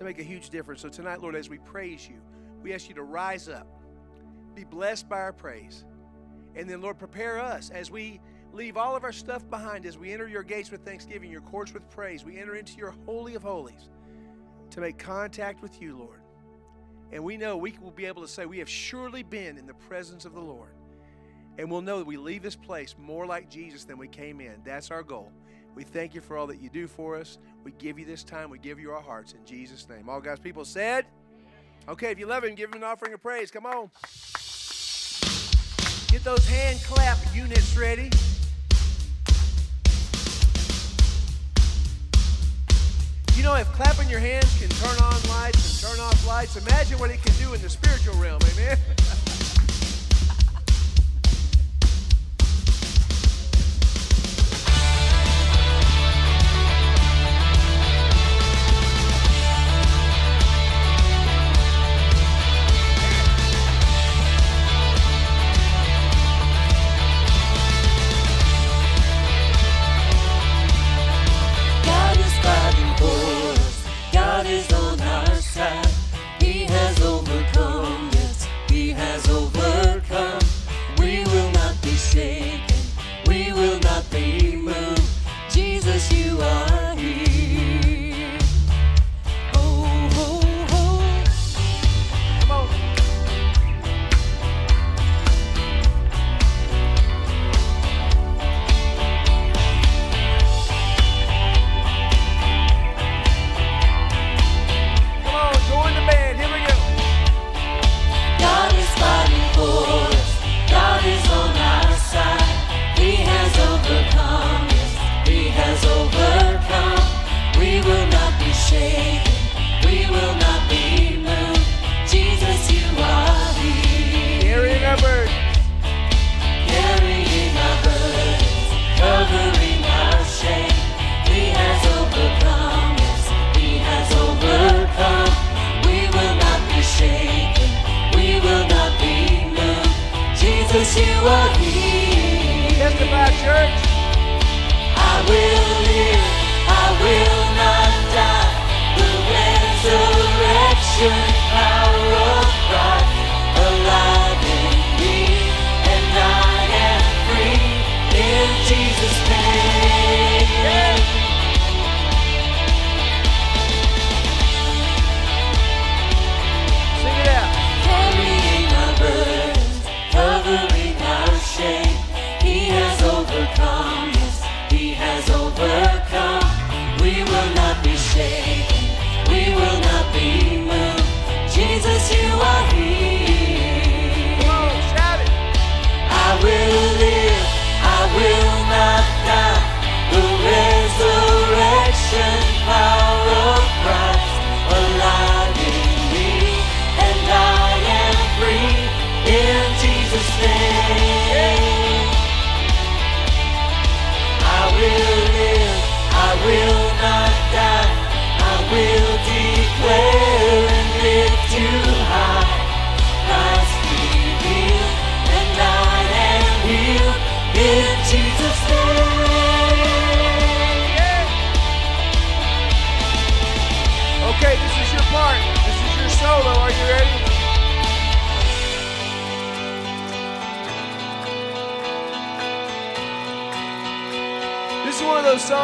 to make a huge difference. So tonight, Lord, as we praise you, we ask you to rise up, be blessed by our praise. And then, Lord, prepare us as we leave all of our stuff behind as we enter your gates with thanksgiving, your courts with praise. We enter into your holy of holies to make contact with you, Lord. And we know we will be able to say, We have surely been in the presence of the Lord. And we'll know that we leave this place more like Jesus than we came in. That's our goal. We thank you for all that you do for us. We give you this time. We give you our hearts in Jesus' name. All God's people said, Okay, if you love him, give him an offering of praise. Come on. Get those hand clap units ready. You know, if clapping your hands can turn on lights and turn off lights, imagine what it can do in the spiritual realm. Amen.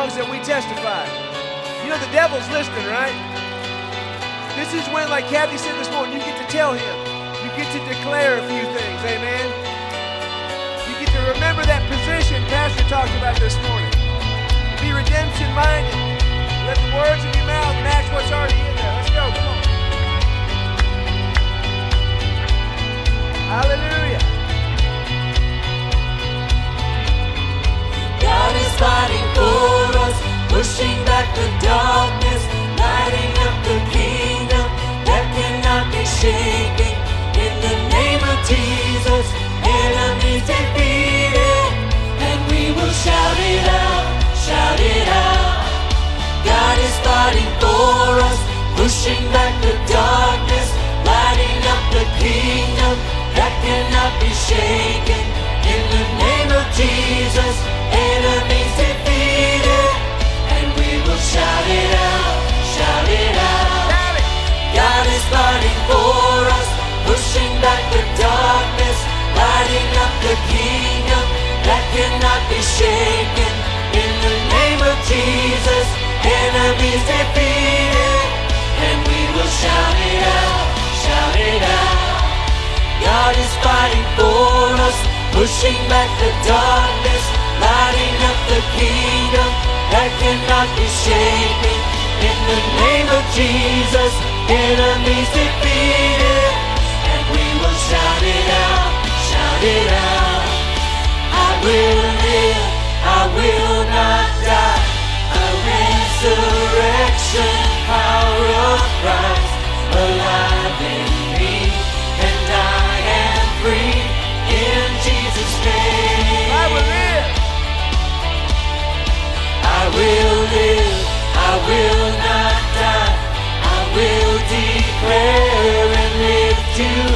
songs that we testify. You know, the devil's listening, right? This is when, like Kathy said this morning, you get to tell him. You get to declare a few things. Amen. You get to remember that position Pastor talked about this morning. Be redemption minded. Let the words of your mouth match what's already in there. Let's go. Come on. Hallelujah. Fighting for us, pushing back the darkness, lighting up the kingdom that cannot be shaken. In the name of Jesus, enemies defeated, and we will shout it out, shout it out. God is fighting for us, pushing back the darkness, lighting up the kingdom that cannot be shaken. In the name Jesus, enemies defeated, and we will shout it out, shout it out. God is fighting for us, pushing back the darkness, lighting up the kingdom that cannot be shaken. In the name of Jesus, enemies defeated, and we will shout it out, shout it out. God is fighting for us pushing back the darkness, lighting up the kingdom that cannot be shaken. In the name of Jesus, enemies defeated, and we will shout it out, shout it out. I will live, I will not die. A resurrection power of Christ alive in will live, I will not die. I will declare and live too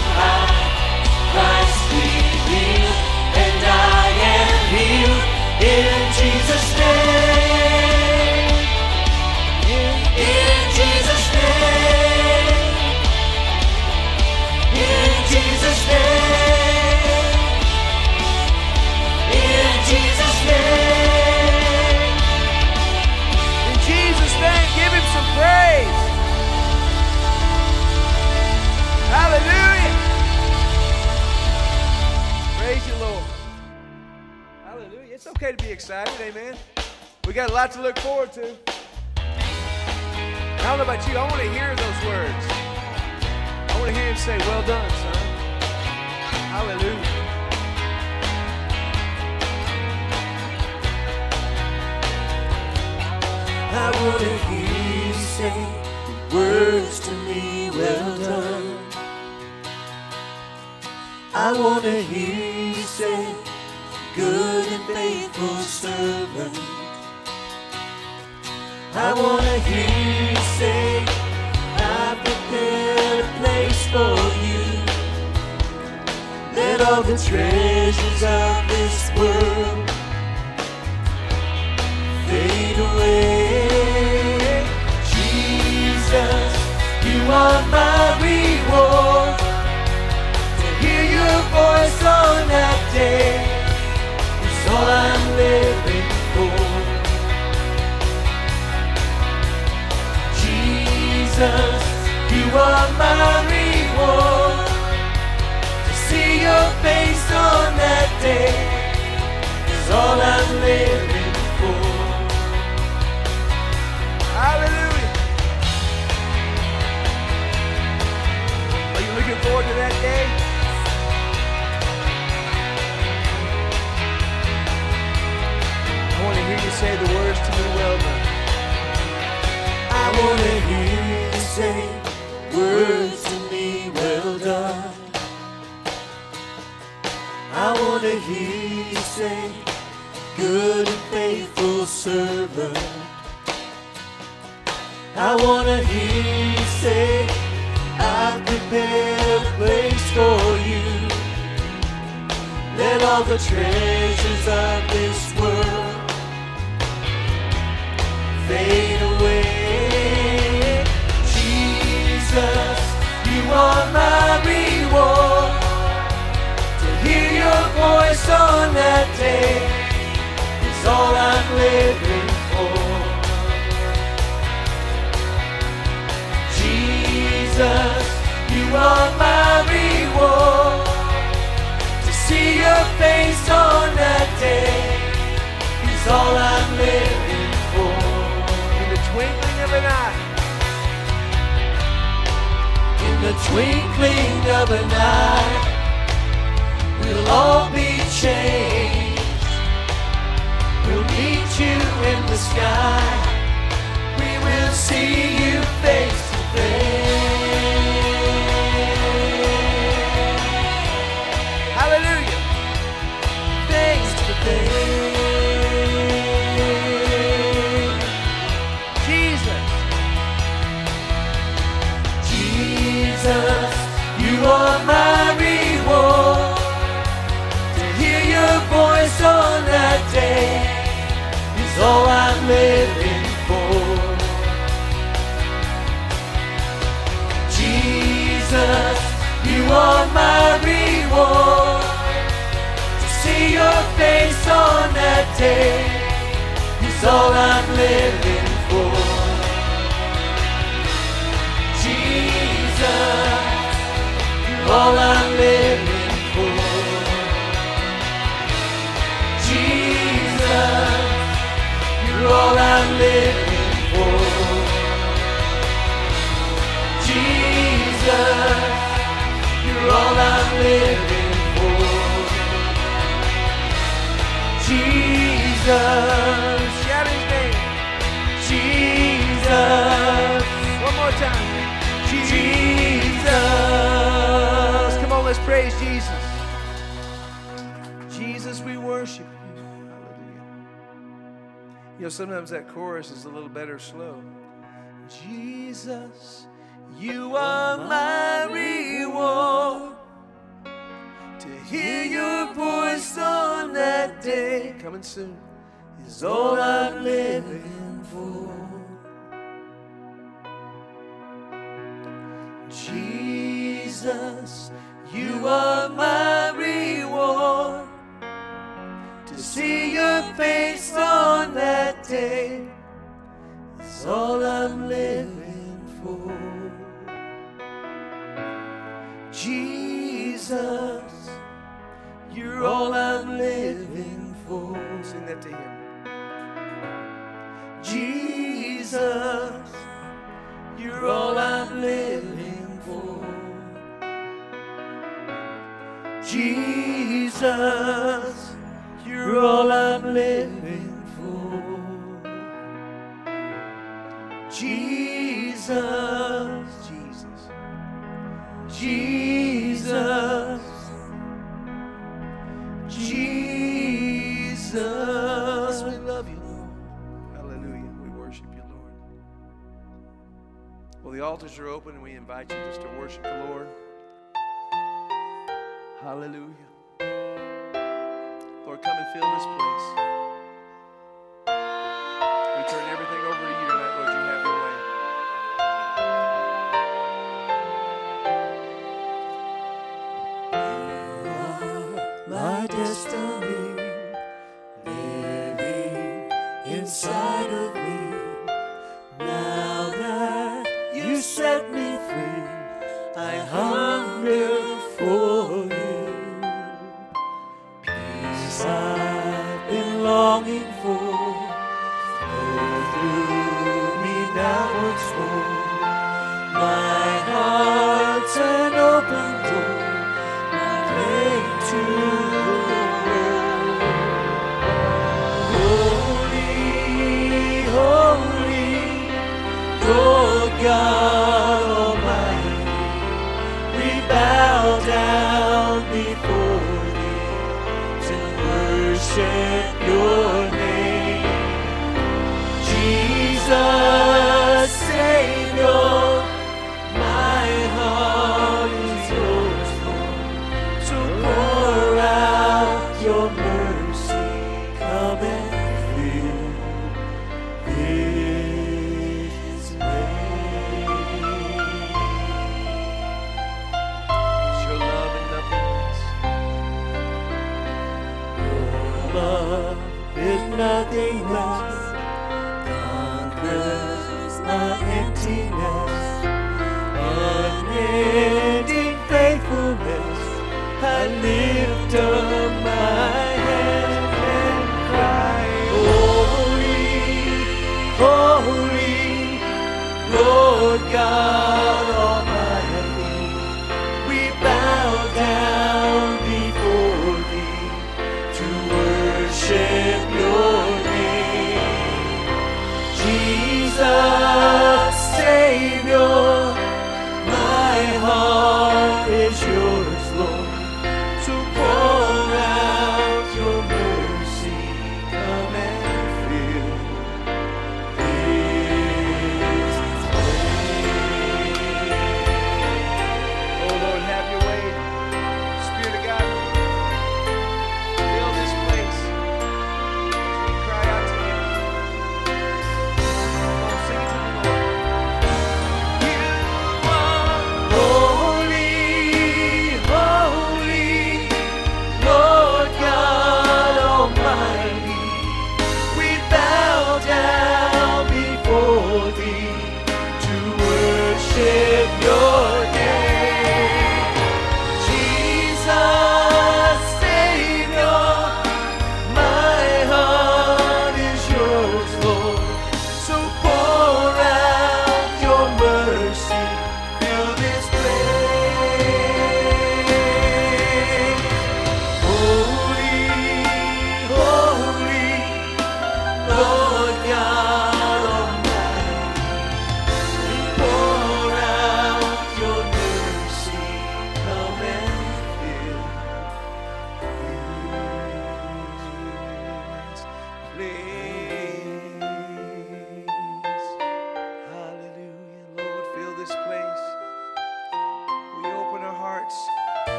excited, amen. We got a lot to look forward to. I don't know about you, I want to hear those words. I want to hear him say, Well done, son. Hallelujah. I wanna hear you say the words to me, well done. I wanna hear you say, I wanna hear you say, I prepared a place for you. Let all the treasures of this world fade away. Jesus, you are my reward. To hear your voice on that day is all I'm Jesus, you are my reward. To see your face on that day is all I'm living for. Hallelujah. Are you looking forward to that day? I want to hear you say the words to me, well done. I wanna hear you say words to me, well done. I wanna hear you say, good and faithful servant. I wanna hear you say, I've prepared a place for you. Let all the treasures of this world fade away. You are my reward. To hear your voice on that day is all I'm living for. Jesus, you are my reward. To see your face on that day is all I'm living for. In the twinkling of an eye, the twinkling of an eye, we'll all be changed. We'll meet you in the sky. We will see you face to face. Day is all I'm living know, sometimes that chorus is a little better slow. Jesus, you are my reward. To hear your voice on that day, coming soon, is all I'm living for. Jesus, you are my reward. See your face on that day is all I'm living for. Jesus, you're all I'm living for. Sing that to him. Jesus, you're all I'm living for. Jesus, you're all I'm living for. Jesus, Jesus, Jesus, Jesus. We love you, Lord. Hallelujah. We worship you, Lord. Well, the altars are open, and we invite you just to worship the Lord. Hallelujah. Lord, come and fill this place.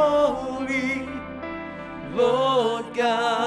holy, Lord God.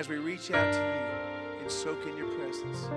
as we reach out to you and soak in your presence.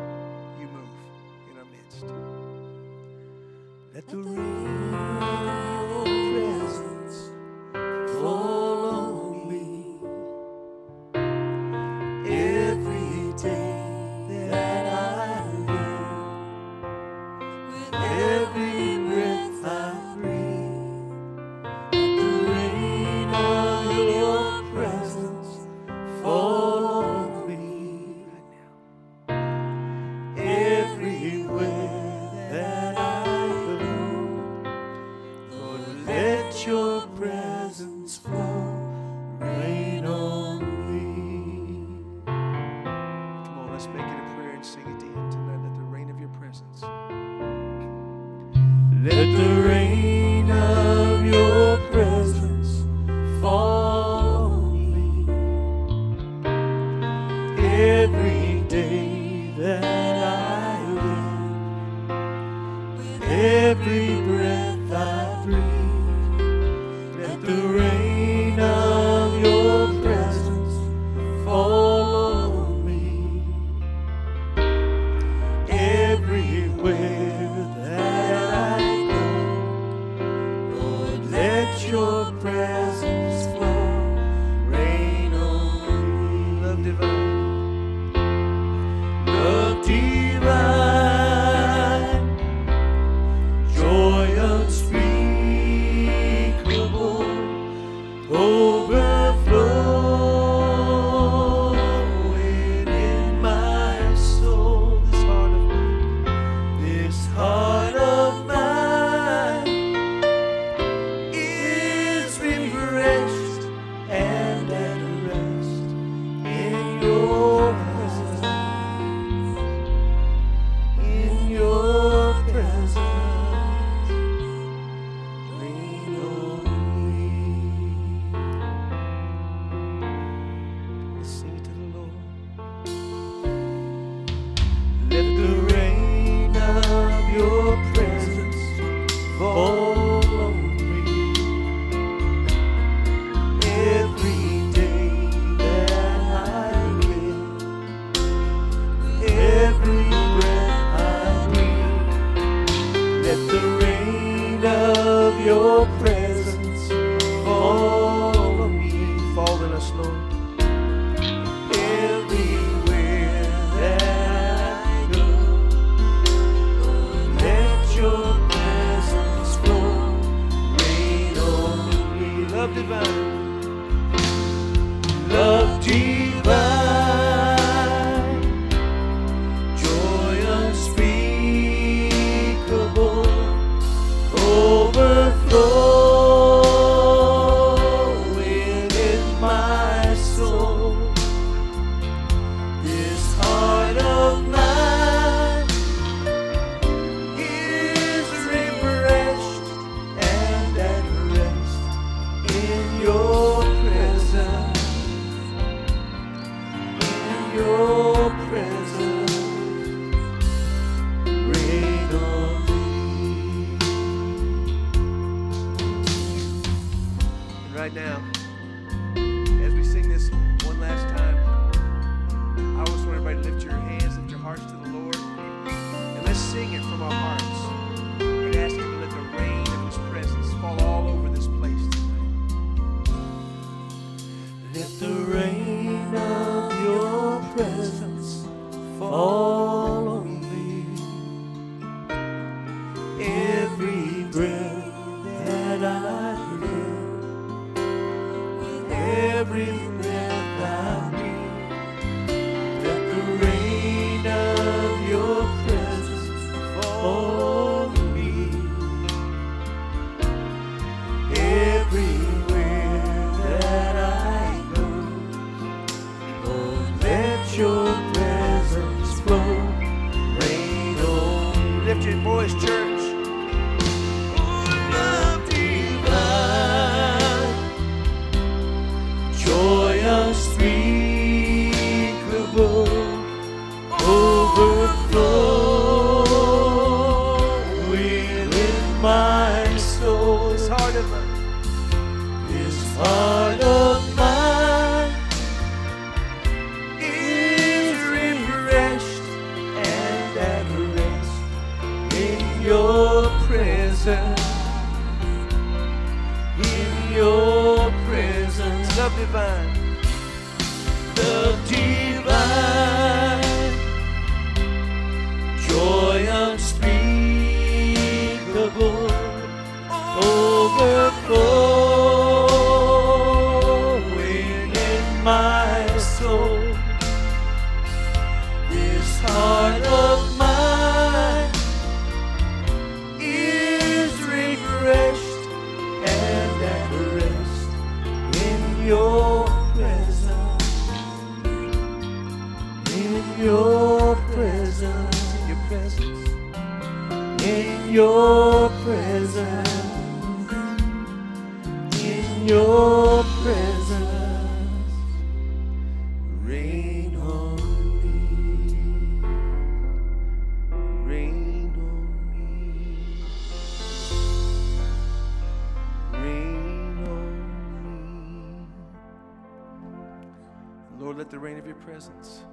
Presence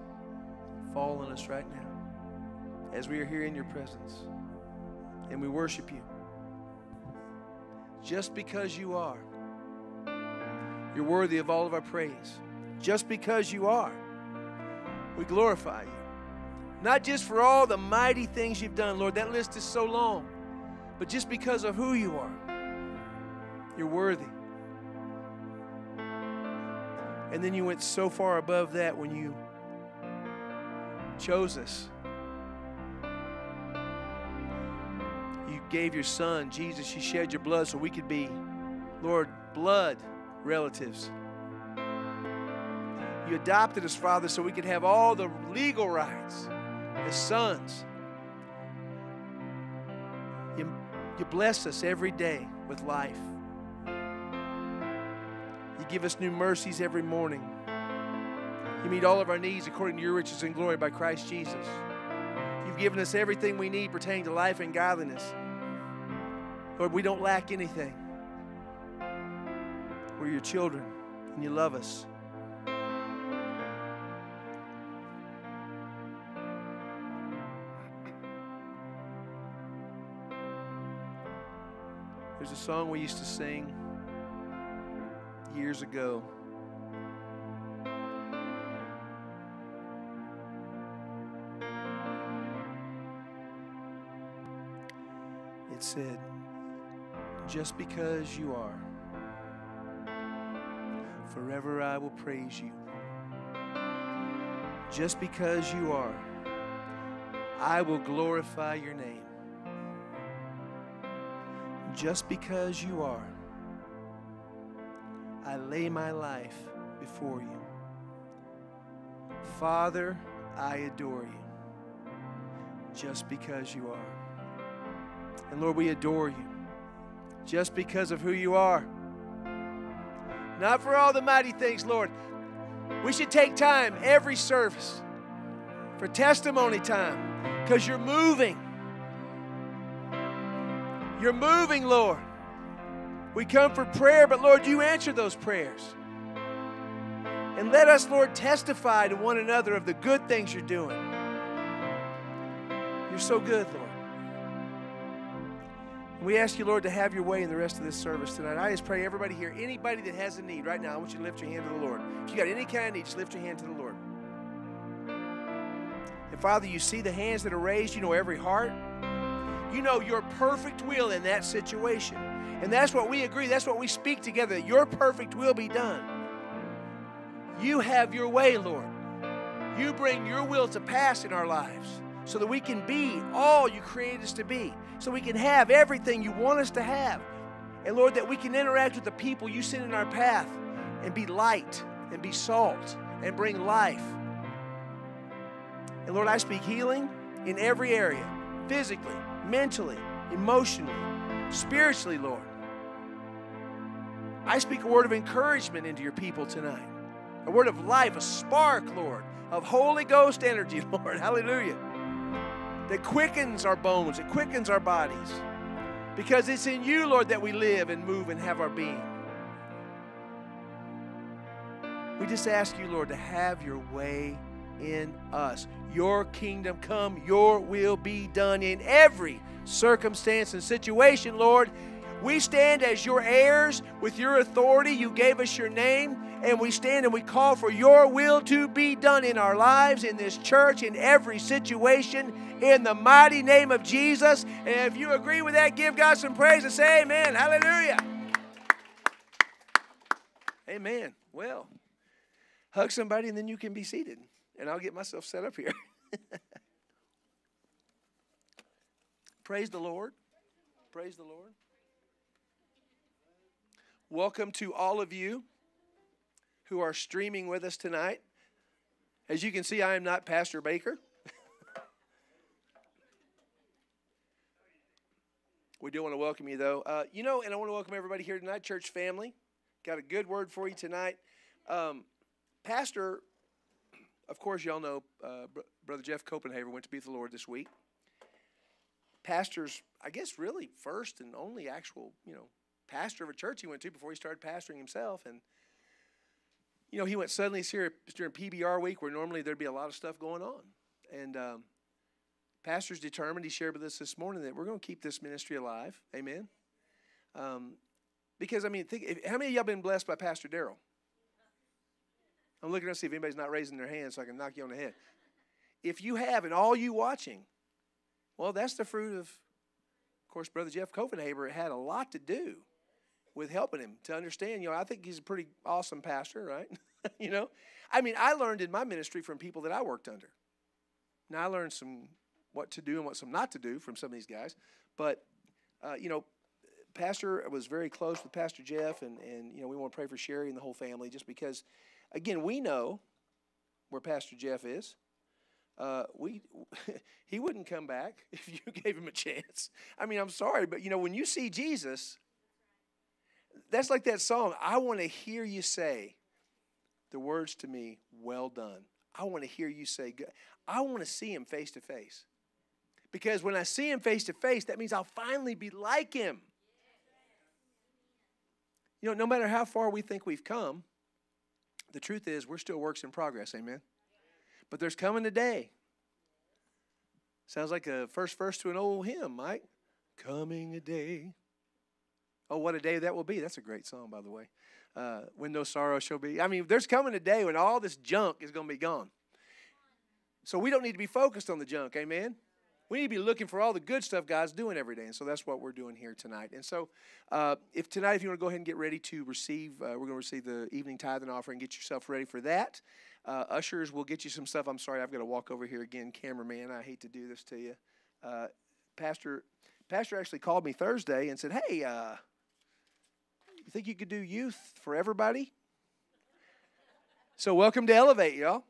fall on us right now as we are here in your presence and we worship you. Just because you are, you're worthy of all of our praise. Just because you are, we glorify you. Not just for all the mighty things you've done, Lord, that list is so long, but just because of who you are, you're worthy. And then you went so far above that when you chose us. You gave your son, Jesus, you shed your blood so we could be, Lord, blood relatives. You adopted us, Father, so we could have all the legal rights as sons. You, you bless us every day with life. Give us new mercies every morning. You meet all of our needs according to your riches and glory by Christ Jesus. You've given us everything we need pertaining to life and godliness. Lord, we don't lack anything. We're your children, and you love us. There's a song we used to sing years ago. It said, Just because you are, forever I will praise you. Just because you are, I will glorify your name. Just because you are, I lay my life before you. Father, I adore you. Just because you are. And Lord, we adore you. Just because of who you are. Not for all the mighty things, Lord. We should take time every service for testimony time because you're moving. You're moving, Lord. We come for prayer, but Lord, you answer those prayers. And let us, Lord, testify to one another of the good things you're doing. You're so good, Lord. We ask you, Lord, to have your way in the rest of this service tonight. I just pray everybody here, anybody that has a need right now, I want you to lift your hand to the Lord. If you got any kind of need, just lift your hand to the Lord. And Father, you see the hands that are raised, you know every heart. You know your perfect will in that situation. And that's what we agree, that's what we speak together, that your perfect will be done. You have your way, Lord. You bring your will to pass in our lives so that we can be all you created us to be, so we can have everything you want us to have. And Lord, that we can interact with the people you send in our path and be light and be salt and bring life. And Lord, I speak healing in every area physically, mentally, emotionally, spiritually, Lord. I speak a word of encouragement into your people tonight, a word of life, a spark, Lord, of Holy Ghost energy, Lord. Hallelujah. That quickens our bones, it quickens our bodies. Because it's in you, Lord, that we live and move and have our being. We just ask you, Lord, to have your way in us. Your kingdom come, your will be done in every circumstance and situation, Lord. We stand as your heirs with your authority. You gave us your name, and we stand and we call for your will to be done in our lives, in this church, in every situation, in the mighty name of Jesus. And if you agree with that, give God some praise and say amen. Hallelujah. Amen. Well, hug somebody and then you can be seated, and I'll get myself set up here. Praise the Lord. Praise the Lord. Welcome to all of you who are streaming with us tonight. As you can see, I am not Pastor Baker. we do want to welcome you, though. Uh, you know, and I want to welcome everybody here tonight, church family. Got a good word for you tonight. Um, Pastor, of course, y'all know uh, Br- Brother Jeff Copenhaver went to be with the Lord this week. Pastor's, I guess, really first and only actual, you know, pastor of a church he went to before he started pastoring himself. And, you know, he went suddenly here during PBR week where normally there'd be a lot of stuff going on. And um, pastor's determined, he shared with us this morning that we're going to keep this ministry alive. Amen. Um, because, I mean, think, if, how many of y'all been blessed by Pastor Daryl? I'm looking to see if anybody's not raising their hand so I can knock you on the head. If you have, and all you watching, well, that's the fruit of, of course, Brother Jeff Copenhaver had a lot to do with helping him to understand. You know, I think he's a pretty awesome pastor, right? you know, I mean, I learned in my ministry from people that I worked under. Now I learned some what to do and what some not to do from some of these guys, but uh, you know, Pastor was very close with Pastor Jeff, and and you know, we want to pray for Sherry and the whole family, just because, again, we know where Pastor Jeff is. Uh, we he wouldn't come back if you gave him a chance. I mean, I'm sorry, but you know, when you see Jesus, that's like that song. I want to hear you say the words to me, "Well done." I want to hear you say, "Good." I want to see him face to face, because when I see him face to face, that means I'll finally be like him. You know, no matter how far we think we've come, the truth is we're still works in progress. Amen. But there's coming a day. Sounds like a first verse to an old hymn, Mike. Coming a day. Oh, what a day that will be. That's a great song, by the way. Uh, when no sorrow shall be. I mean, there's coming a day when all this junk is going to be gone. So we don't need to be focused on the junk. Amen. We need to be looking for all the good stuff God's doing every day. And so that's what we're doing here tonight. And so uh, if tonight, if you want to go ahead and get ready to receive, uh, we're going to receive the evening tithe and offering, get yourself ready for that. Uh, ushers will get you some stuff. I'm sorry, I've got to walk over here again, cameraman. I hate to do this to you. Uh, Pastor, Pastor actually called me Thursday and said, "Hey, uh, you think you could do youth for everybody?" So welcome to Elevate, y'all.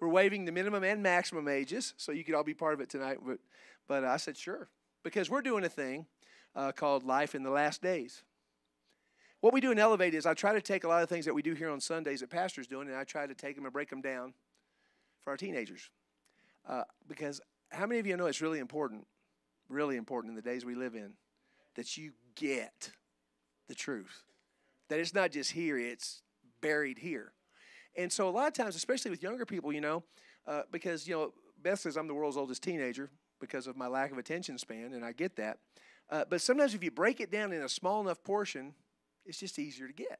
We're waiving the minimum and maximum ages, so you could all be part of it tonight. But, but I said sure because we're doing a thing uh, called Life in the Last Days. What we do in Elevate is I try to take a lot of things that we do here on Sundays that pastors doing, and I try to take them and break them down for our teenagers. Uh, because how many of you know it's really important, really important in the days we live in, that you get the truth. That it's not just here, it's buried here. And so a lot of times, especially with younger people, you know, uh, because, you know, Beth says I'm the world's oldest teenager because of my lack of attention span, and I get that. Uh, but sometimes if you break it down in a small enough portion, it's just easier to get.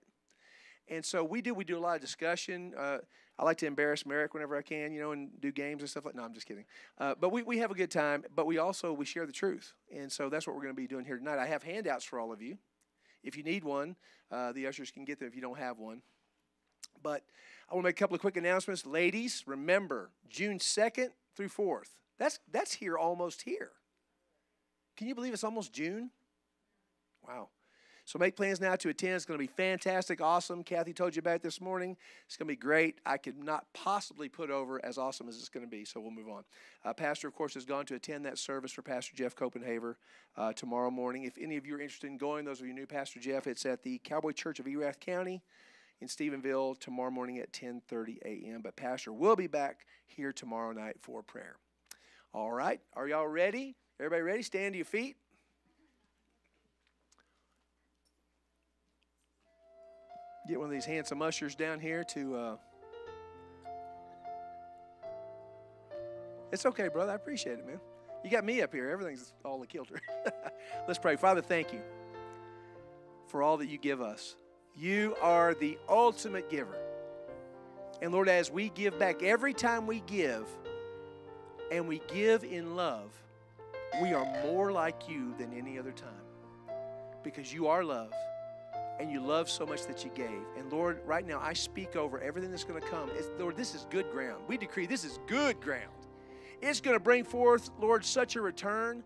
And so we do. We do a lot of discussion. Uh, I like to embarrass Merrick whenever I can, you know, and do games and stuff like. No, I'm just kidding. Uh, but we, we have a good time. But we also we share the truth, and so that's what we're going to be doing here tonight. I have handouts for all of you. If you need one, uh, the ushers can get them if you don't have one. But I want to make a couple of quick announcements, ladies. Remember June second through fourth. That's that's here almost here. Can you believe it's almost June? Wow. So make plans now to attend. It's going to be fantastic, awesome. Kathy told you about it this morning. It's going to be great. I could not possibly put over as awesome as it's going to be, so we'll move on. Uh, Pastor, of course, has gone to attend that service for Pastor Jeff Copenhaver uh, tomorrow morning. If any of you are interested in going, those of you new Pastor Jeff, it's at the Cowboy Church of Erath County in Stephenville tomorrow morning at 10:30 a.m. But Pastor will be back here tomorrow night for prayer. All right, are y'all ready? Everybody ready? Stand to your feet. Get one of these handsome ushers down here to. Uh... It's okay, brother. I appreciate it, man. You got me up here. Everything's all a kilter. Let's pray. Father, thank you for all that you give us. You are the ultimate giver. And Lord, as we give back, every time we give, and we give in love, we are more like you than any other time. Because you are love and you love so much that you gave. And Lord, right now I speak over everything that's going to come. It's, Lord, this is good ground. We decree this is good ground. It's going to bring forth, Lord, such a return.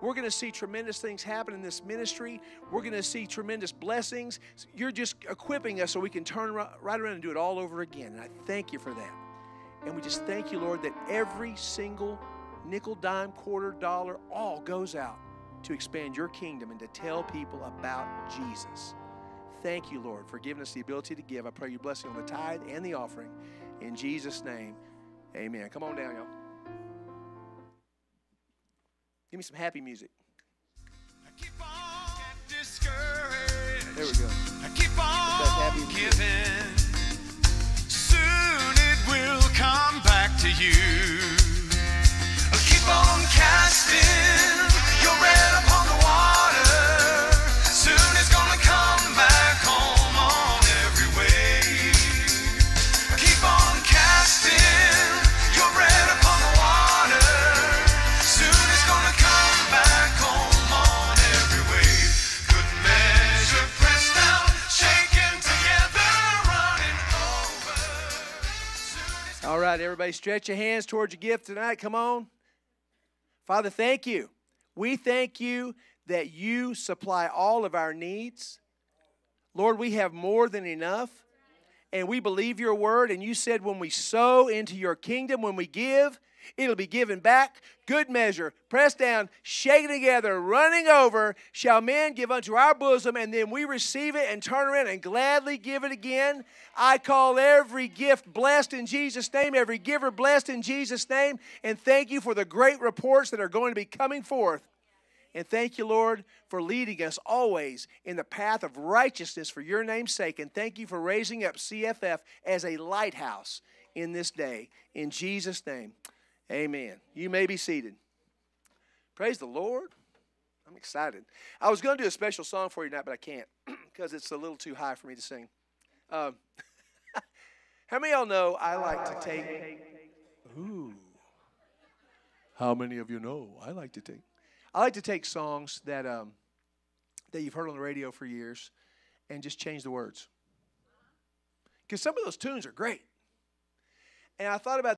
We're going to see tremendous things happen in this ministry. We're going to see tremendous blessings. You're just equipping us so we can turn right around and do it all over again. And I thank you for that. And we just thank you, Lord, that every single nickel, dime, quarter, dollar, all goes out to expand your kingdom and to tell people about Jesus. Thank you, Lord, for giving us the ability to give. I pray your blessing on the tithe and the offering. In Jesus' name, amen. Come on down, y'all. Give me some happy music. There we go. I keep on giving. Soon it will come back to you. I keep on casting right, everybody, stretch your hands towards your gift tonight. Come on. Father, thank you. We thank you that you supply all of our needs. Lord, we have more than enough. And we believe your word. And you said when we sow into your kingdom, when we give, it'll be given back. Good measure, pressed down, shaken together, running over, shall men give unto our bosom, and then we receive it and turn around and gladly give it again. I call every gift blessed in Jesus' name, every giver blessed in Jesus' name, and thank you for the great reports that are going to be coming forth. And thank you, Lord, for leading us always in the path of righteousness for your name's sake. And thank you for raising up CFF as a lighthouse in this day. In Jesus' name, amen. You may be seated. Praise the Lord. I'm excited. I was going to do a special song for you tonight, but I can't because it's a little too high for me to sing. Um, how many of y'all know I like to take. Ooh. How many of you know I like to take? I like to take songs that um, that you've heard on the radio for years and just change the words. Because some of those tunes are great. And I thought about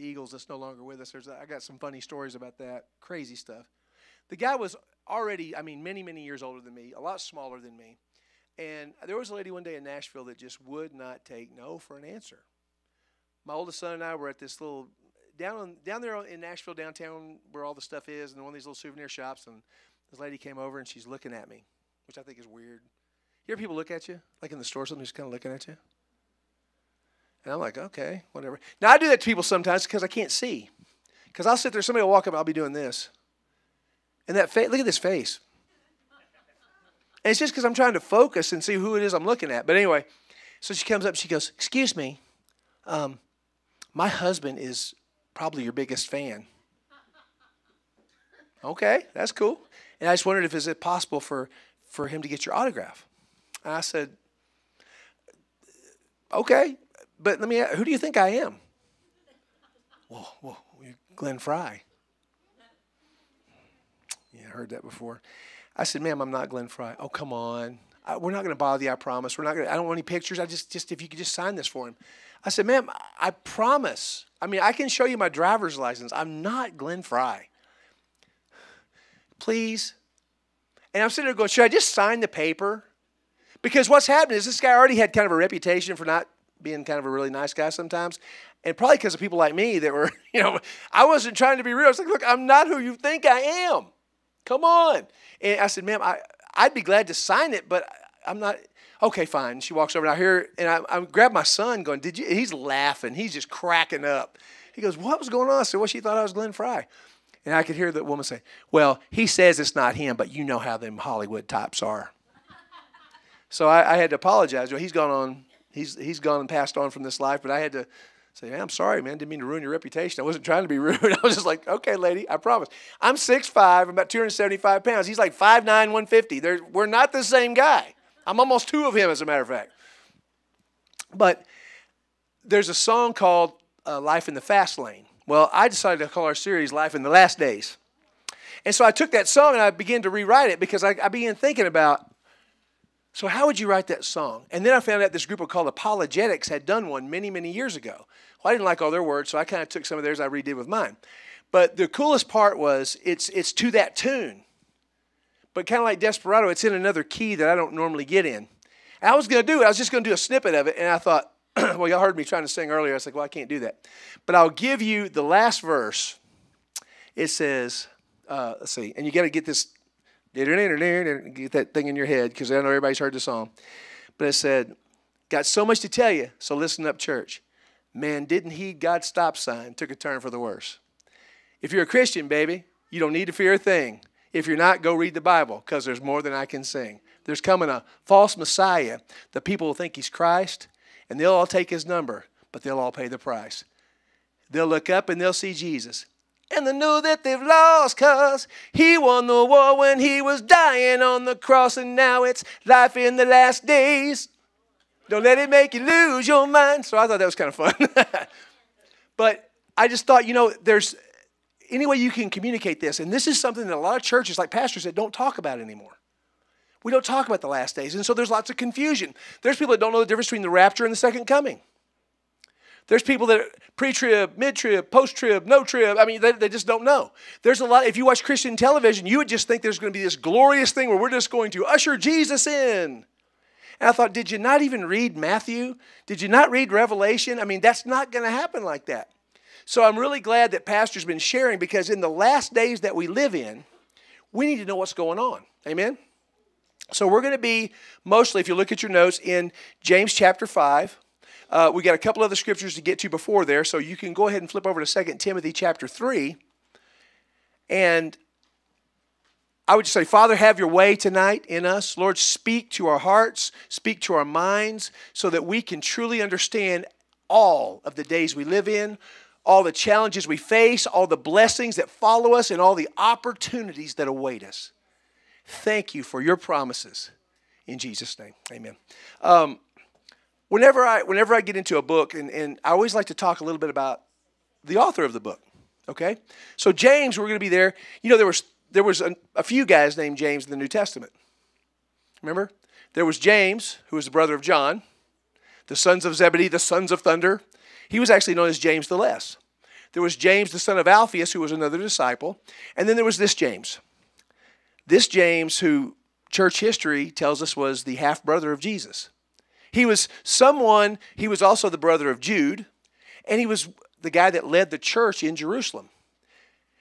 the Eagles that's no longer with us. There's I got some funny stories about that, crazy stuff. The guy was already, I mean, many, many years older than me, a lot smaller than me. And there was a lady one day in Nashville that just would not take no for an answer. My oldest son and I were at this little down on, down there in Nashville downtown where all the stuff is, and one of these little souvenir shops. And this lady came over and she's looking at me, which I think is weird. You hear people look at you, like in the store, something just kind of looking at you. And I'm like, okay, whatever. Now I do that to people sometimes because I can't see. Because I'll sit there, somebody will walk up, I'll be doing this, And that face, look at this face. And it's just because I'm trying to focus and see who it is I'm looking at. But anyway, so she comes up, she goes, Excuse me, um, my husband is probably your biggest fan. Okay, that's cool. And I just wondered if is it possible for, for him to get your autograph. And I said, Okay, but let me ask, who do you think I am? Well, well Glenn Frey. Yeah, I heard that before. I said, ma'am, I'm not Glenn Frey. Oh, come on. I, we're not going to bother you, I promise. We're not going I don't want any pictures. I just, just, if you could just sign this for him. I said, ma'am, I promise. I mean, I can show you my driver's license. I'm not Glenn Frey. Please. And I'm sitting there going, should I just sign the paper? Because what's happening is this guy already had kind of a reputation for not being kind of a really nice guy sometimes. And probably because of people like me that were, you know, I wasn't trying to be real. I was like, look, I'm not who you think I am. Come on. And I said, ma'am, I, I'd be glad to sign it, but I'm not. Okay, fine. She walks over and I hear, and I, I grab my son going, did you? He's laughing. He's just cracking up. He goes, what was going on? I said, well, she thought I was Glenn Frey. And I could hear the woman say, well, he says it's not him, but you know how them Hollywood types are. so I, I had to apologize. Well, he's gone on, he's, he's gone and passed on from this life, but I had to say, I'm sorry, man. Didn't mean to ruin your reputation. I wasn't trying to be rude. I was just like, okay, lady, I promise. I'm 6'5", I'm about 275 pounds. He's like 5'9", 150. They're, we're not the same guy. I'm almost two of him, as a matter of fact. But there's a song called uh, Life in the Fast Lane. Well, I decided to call our series Life in the Last Days. And so I took that song and I began to rewrite it because I, I began thinking about so, how would you write that song? And then I found out this group called ApologetiX had done one many, many years ago. Well, I didn't like all their words, so I kind of took some of theirs I redid with mine. But the coolest part was it's, it's to that tune. But kind of like Desperado, it's in another key that I don't normally get in. I was going to do it, I was just going to do a snippet of it, and I thought, well, y'all heard me trying to sing earlier. I was like, well, I can't do that. But I'll give you the last verse. It says, uh, let's see, and you got to get this, get that thing in your head because I know everybody's heard the song. But it said, got so much to tell you, so listen up, church. Man didn't heed God's stop sign, took a turn for the worse. If you're a Christian, baby, you don't need to fear a thing. If you're not, go read the Bible because there's more than I can sing. There's coming a false Messiah. The people will think he's Christ, and they'll all take his number, but they'll all pay the price. They'll look up and they'll see Jesus. And they know that they've lost because he won the war when he was dying on the cross, and now it's life in the last days. Don't let it make you lose your mind. So I thought that was kind of fun. but I just thought, you know, there's any way you can communicate this. And this is something that a lot of churches, like pastors, that don't talk about anymore. We don't talk about the last days. And so there's lots of confusion. There's people that don't know the difference between the rapture and the second coming. There's people that pre trib, mid trib, post trib, no trib. I mean, they, they just don't know. There's a lot, if you watch Christian television, you would just think there's going to be this glorious thing where we're just going to usher Jesus in. And I thought, did you not even read Matthew? Did you not read Revelation? I mean, that's not going to happen like that. So I'm really glad that Pastor's been sharing because in the last days that we live in, we need to know what's going on. Amen? So we're going to be mostly, if you look at your notes, in James chapter 5. Uh, we got a couple other scriptures to get to before there, so you can go ahead and flip over to 2 Timothy chapter 3. And I would just say, Father, have your way tonight in us. Lord, speak to our hearts, speak to our minds, so that we can truly understand all of the days we live in, all the challenges we face, all the blessings that follow us, and all the opportunities that await us. Thank you for your promises. In Jesus' name, amen. Um, whenever, I, whenever I get into a book, and, and I always like to talk a little bit about the author of the book, okay? So, James, we're going to be there. You know, there was there was a, a few guys named James in the New Testament. Remember? There was James, who was the brother of John, the sons of Zebedee, the sons of thunder. He was actually known as James the Less. There was James, the son of Alphaeus, who was another disciple. And then there was this James. This James, who church history tells us was the half brother of Jesus. He was someone, he was also the brother of Jude, and he was the guy that led the church in Jerusalem.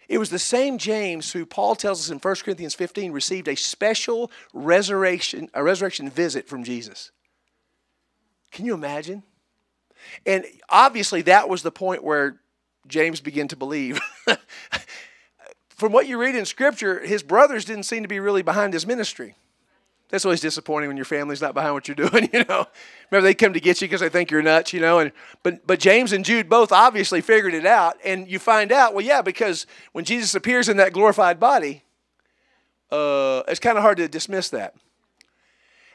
It was the same James who Paul tells us in 1 Corinthians 15 received a special resurrection, a resurrection visit from Jesus. Can you imagine? And obviously, that was the point where James began to believe. from what you read in Scripture, his brothers didn't seem to be really behind his ministry. That's always disappointing when your family's not behind what you're doing, you know. Remember, they come to get you because they think you're nuts, you know. And but but James and Jude both obviously figured it out, and you find out, well, yeah, because when Jesus appears in that glorified body, uh, it's kind of hard to dismiss that.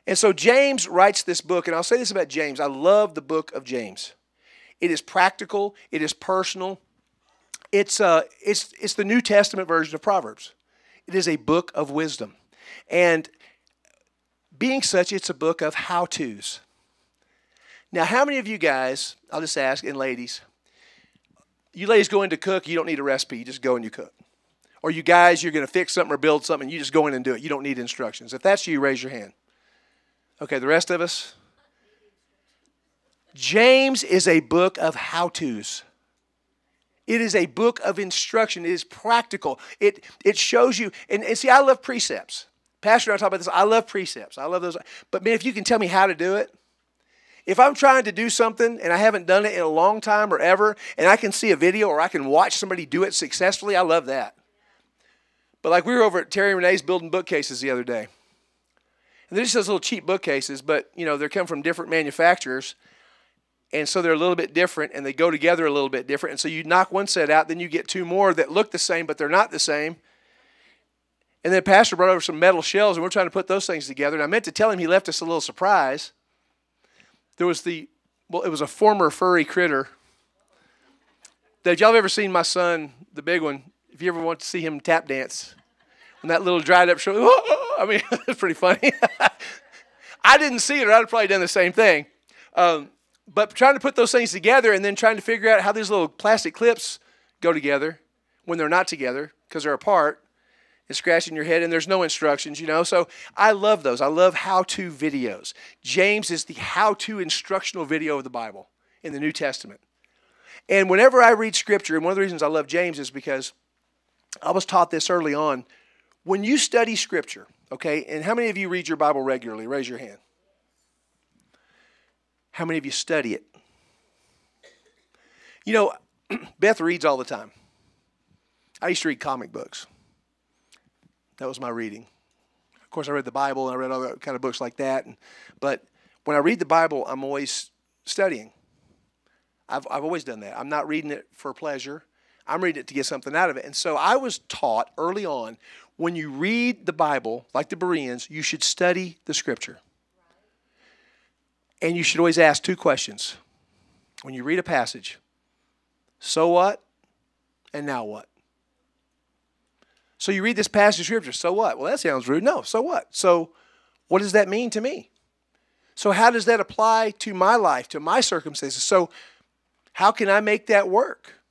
And so James writes this book, and I'll say this about James: I love the book of James. It is practical, it is personal. It's uh, it's it's the New Testament version of Proverbs. It is a book of wisdom, and being such, it's a book of how to's. Now, how many of you guys, I'll just ask, and ladies, you ladies go in to cook, you don't need a recipe, you just go and you cook. Or you guys, you're going to fix something or build something, you just go in and do it. You don't need instructions. If that's you, raise your hand. Okay, the rest of us? James is a book of how to's. It is a book of instruction. It is practical. It, it shows you, and, and see, I love precepts. Pastor and I talk about this. I love precepts. I love those. But man, if you can tell me how to do it, if I'm trying to do something and I haven't done it in a long time or ever, and I can see a video or I can watch somebody do it successfully, I love that. But like we were over at Terry and Renee's building bookcases the other day. And they're just those little cheap bookcases, but you know, they're come from different manufacturers. And so they're a little bit different and they go together a little bit different. And so you knock one set out, then you get two more that look the same, but they're not the same. And then Pastor brought over some metal shells, and we're trying to put those things together. And I meant to tell him he left us a little surprise. There was the, well, it was a former furry critter. Did y'all ever seen my son, the big one? If you ever want to see him tap dance, when that little dried up show, I mean, it's pretty funny. I didn't see it, or I'd have probably done the same thing. Um, but trying to put those things together and then trying to figure out how these little plastic clips go together when they're not together because they're apart and scratching your head and there's no instructions, you know. So I love those. I love how to videos. James is the how to instructional video of the Bible in the New Testament. And whenever I read scripture, and one of the reasons I love James is because I was taught this early on. When you study scripture, okay, and how many of you read your Bible regularly? Raise your hand. How many of you study it? You know, Beth reads all the time. I used to read comic books. That was my reading. Of course, I read the Bible and I read other kind of books like that. But when I read the Bible, I'm always studying. I've, I've always done that. I'm not reading it for pleasure. I'm reading it to get something out of it. And so I was taught early on when you read the Bible, like the Bereans, you should study the Scripture. And you should always ask two questions when you read a passage so what? And now what? So you read this passage of scripture, so what? Well, that sounds rude. No, so what? So what does that mean to me? So how does that apply to my life, to my circumstances? So how can I make that work?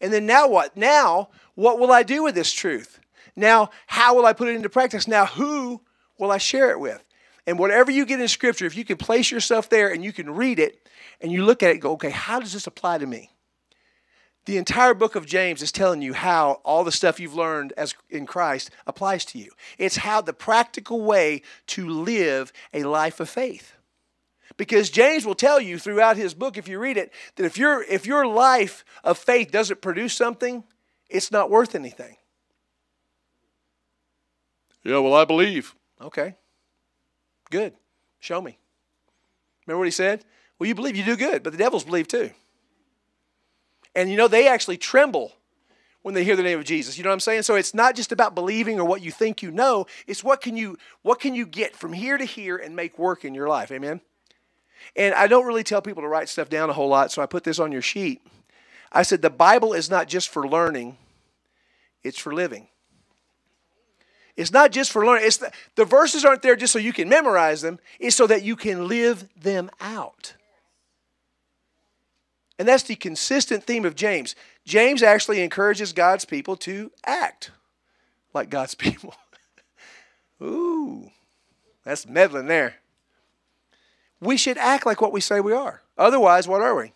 And then now what? Now, what will I do with this truth? Now, how will I put it into practice? Now, who will I share it with? And whatever you get in scripture, if you can place yourself there and you can read it and you look at it go, okay, how does this apply to me? The entire book of James is telling you how all the stuff you've learned as in Christ applies to you. It's how the practical way to live a life of faith. Because James will tell you throughout his book, if you read it, that if your if your life of faith doesn't produce something, it's not worth anything. Yeah, well, I believe. Okay. Good. Show me. Remember what he said? Well, you believe you do good, but the devils believe too. And you know, they actually tremble when they hear the name of Jesus. You know what I'm saying? So it's not just about believing or what you think you know, it's what can you what can you get from here to here and make work in your life. Amen. And I don't really tell people to write stuff down a whole lot, so I put this on your sheet. I said the Bible is not just for learning, it's for living. It's not just for learning. It's the, the verses aren't there just so you can memorize them. It's so that you can live them out. And that's the consistent theme of James. James actually encourages God's people to act like God's people. Ooh, that's meddling there. We should act like what we say we are. Otherwise, what are we?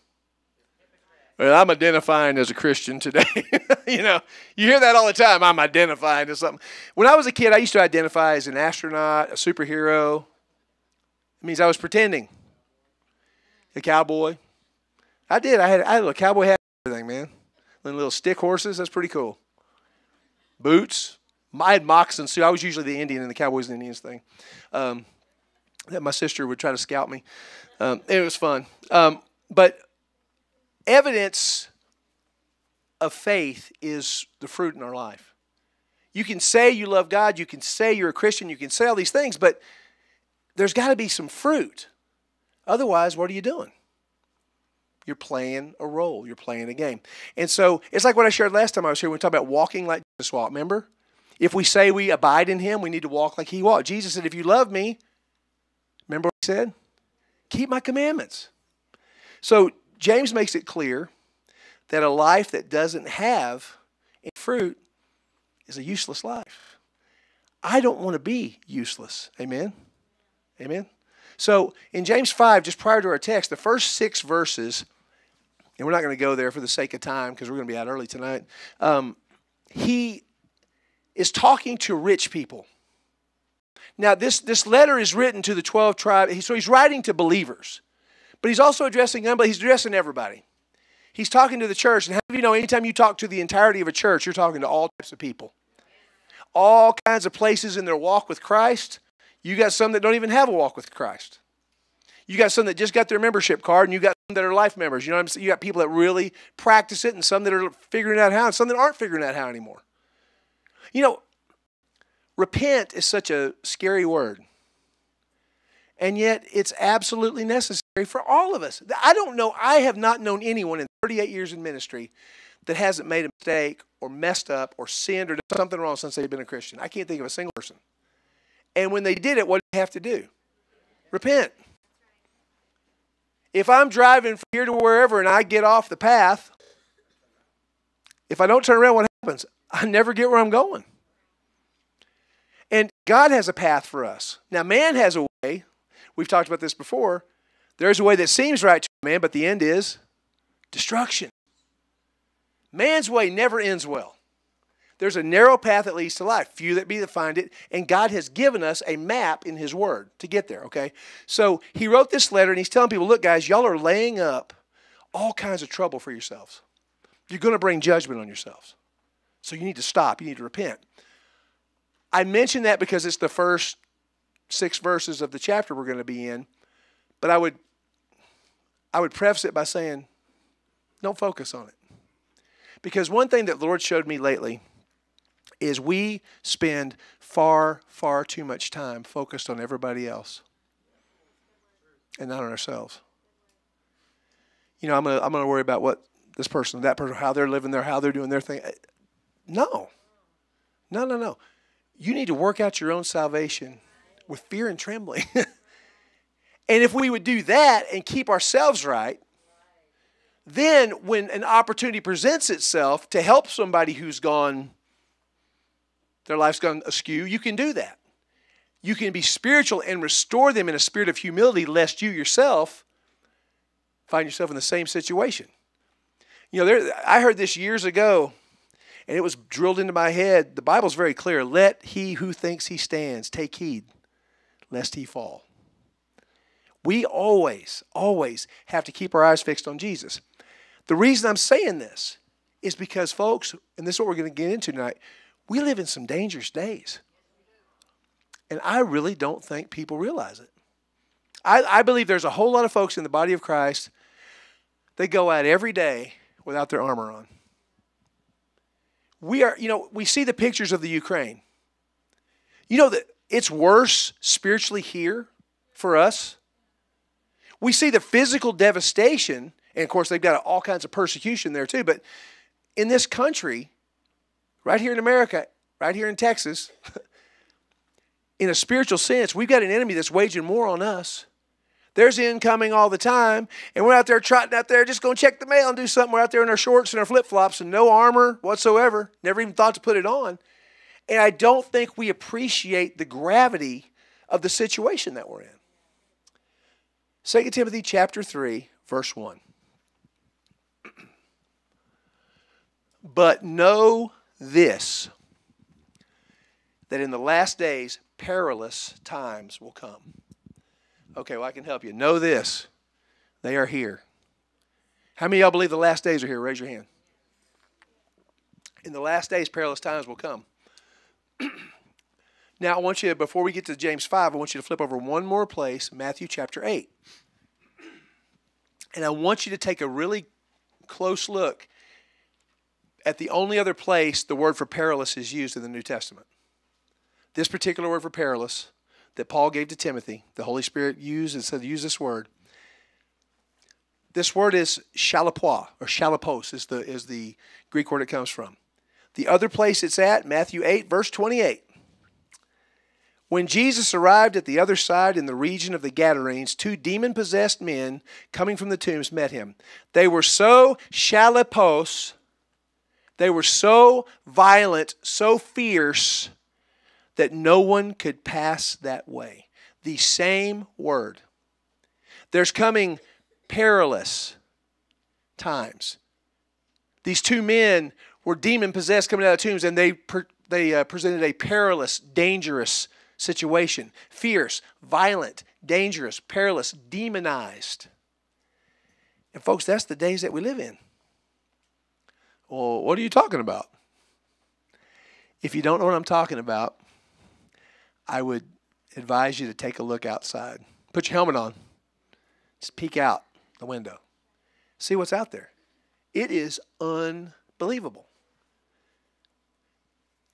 Well, I'm identifying as a Christian today. you know, you hear that all the time. I'm identifying as something. When I was a kid, I used to identify as an astronaut, a superhero. It means I was pretending. A cowboy. I did. I had I had a cowboy hat everything, man. And little stick horses. That's pretty cool. boots. I had moccasins too. I was usually the Indian in the Cowboys and Indians thing. Um, that my sister would try to scout me. Um, it was fun. Um, but evidence of faith is the fruit in our life. You can say you love God, you can say you're a Christian, you can say all these things, but there's got to be some fruit. Otherwise, what are you doing? You're playing a role. You're playing a game. And so it's like what I shared last time I was here. We talked about walking like Jesus walked. Remember? If we say we abide in him, we need to walk like he walked. Jesus said, if you love me, remember what he said? Keep my commandments. So James makes it clear that a life that doesn't have fruit is a useless life. I don't want to be useless. Amen? Amen? So in James 5, just prior to our text, the first six verses, and we're not going to go there for the sake of time because we're going to be out early tonight. Um, he is talking to rich people. Now, this, this letter is written to the 12 tribes, so he's writing to believers, but he's also addressing unbelievers. He's addressing everybody. He's talking to the church, and how do you know anytime you talk to the entirety of a church, you're talking to all types of people, all kinds of places in their walk with Christ. You got some that don't even have a walk with Christ. You got some that just got their membership card, and you got some that are life members. You know what I'm saying? You got people that really practice it, and some that are figuring out how, and some that aren't figuring out how anymore. You know, repent is such a scary word. And yet it's absolutely necessary for all of us. I don't know, I have not known anyone in 38 years in ministry that hasn't made a mistake or messed up or sinned or done something wrong since they've been a Christian. I can't think of a single person. And when they did it, what do they have to do? Repent. If I'm driving from here to wherever and I get off the path, if I don't turn around, what happens? I never get where I'm going. And God has a path for us. Now, man has a way. We've talked about this before. There's a way that seems right to man, but the end is destruction. Man's way never ends well. There's a narrow path that leads to life. Few that be that find it. And God has given us a map in His Word to get there, okay? So He wrote this letter and He's telling people look, guys, y'all are laying up all kinds of trouble for yourselves. You're going to bring judgment on yourselves. So you need to stop. You need to repent. I mention that because it's the first six verses of the chapter we're going to be in. But I would I would preface it by saying, don't focus on it. Because one thing that the Lord showed me lately is we spend far, far too much time focused on everybody else and not on ourselves. You know, I'm gonna I'm gonna worry about what this person, that person, how they're living there, how they're doing their thing. Uh, no. No, no, no. You need to work out your own salvation with fear and trembling. and if we would do that and keep ourselves right, then when an opportunity presents itself to help somebody who's gone, their life's gone askew, you can do that. You can be spiritual and restore them in a spirit of humility, lest you yourself find yourself in the same situation. You know, there, I heard this years ago and it was drilled into my head. The Bible's very clear. Let he who thinks he stands take heed, lest he fall. We always, always have to keep our eyes fixed on Jesus. The reason I'm saying this is because, folks, and this is what we're going to get into tonight, we live in some dangerous days. And I really don't think people realize it. I, I believe there's a whole lot of folks in the body of Christ, they go out every day without their armor on we are, you know, we see the pictures of the Ukraine. You know that it's worse spiritually here for us. We see the physical devastation, and of course, they've got all kinds of persecution there too. But in this country, right here in America, right here in Texas, in a spiritual sense, we've got an enemy that's waging war on us there's incoming all the time, and we're out there trotting out there just going to check the mail and do something. We're out there in our shorts and our flip flops and no armor whatsoever. Never even thought to put it on. And I don't think we appreciate the gravity of the situation that we're in. 2 Timothy chapter 3, verse 1. But know this that in the last days perilous times will come. Okay, well, I can help you. Know this they are here. How many of y'all believe the last days are here? Raise your hand. In the last days, perilous times will come. now, I want you, before we get to James 5, I want you to flip over one more place, Matthew chapter 8. And I want you to take a really close look at the only other place the word for perilous is used in the New Testament. This particular word for perilous that Paul gave to Timothy, the Holy Spirit used and said, use this word. This word is chalepoi or chalepos is the is the Greek word it comes from. The other place it's at, Matthew 8, verse 28. When Jesus arrived at the other side in the region of the Gadarenes, two demon possessed men coming from the tombs met him. They were so chalepos, they were so violent, so fierce, that no one could pass that way. The same word. There's coming perilous times. These two men were demon possessed coming out of tombs, and they, they uh, presented a perilous, dangerous situation fierce, violent, dangerous, perilous, demonized. And, folks, that's the days that we live in. Well, what are you talking about? If you don't know what I'm talking about, I would advise you to take a look outside. Put your helmet on. Just peek out the window. See what's out there. It is unbelievable.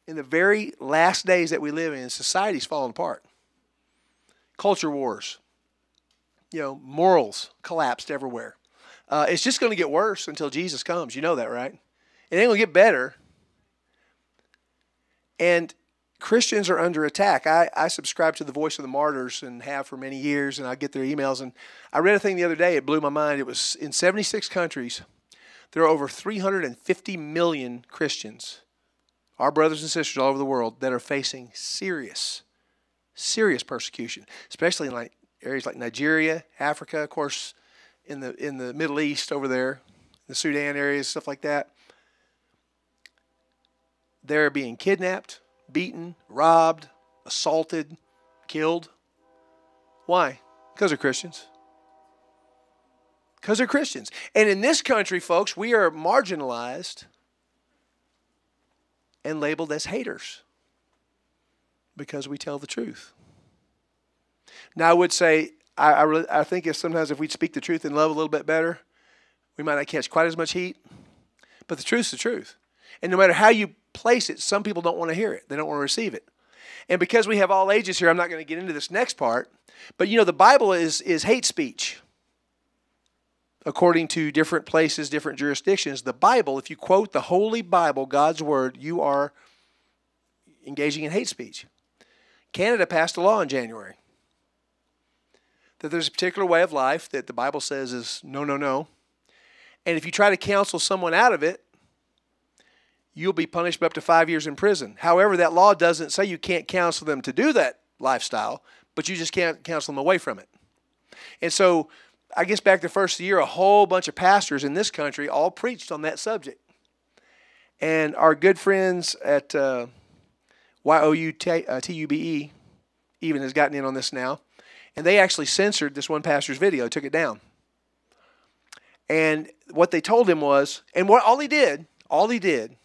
In the very last days that we live in, society's falling apart. Culture wars, you know, morals collapsed everywhere. Uh, it's just going to get worse until Jesus comes. You know that, right? It ain't to get better. And Christians are under attack. I, I subscribe to the Voice of the Martyrs and have for many years, and I get their emails. And I read a thing the other day, it blew my mind. It was in 76 countries, there are over 350 million Christians, our brothers and sisters all over the world, that are facing serious, serious persecution, especially in like areas like Nigeria, Africa, of course, in the in the Middle East over there, the Sudan areas, stuff like that. They're being kidnapped beaten, robbed, assaulted, killed. Why? Because they're Christians. Because they're Christians. And in this country, folks, we are marginalized and labeled as haters because we tell the truth. Now, I would say, I, I, really, I think if sometimes if we'd speak the truth in love a little bit better, we might not catch quite as much heat. But the truth's the truth. And no matter how you place it, some people don't want to hear it. They don't want to receive it. And because we have all ages here, I'm not going to get into this next part. But you know, the Bible is is hate speech. According to different places, different jurisdictions, the Bible, if you quote the Holy Bible, God's word, you are engaging in hate speech. Canada passed a law in January that there's a particular way of life that the Bible says is no, no, no. And if you try to counsel someone out of it, you'll be punished by up to five years in prison. However, that law doesn't say you can't counsel them to do that lifestyle, but you just can't counsel them away from it. And so, I guess back the first year, a whole bunch of pastors in this country all preached on that subject. And our good friends at uh, YouTube uh, even has gotten in on this now. And they actually censored this one pastor's video, took it down. And what they told him was, and what all he did, all he did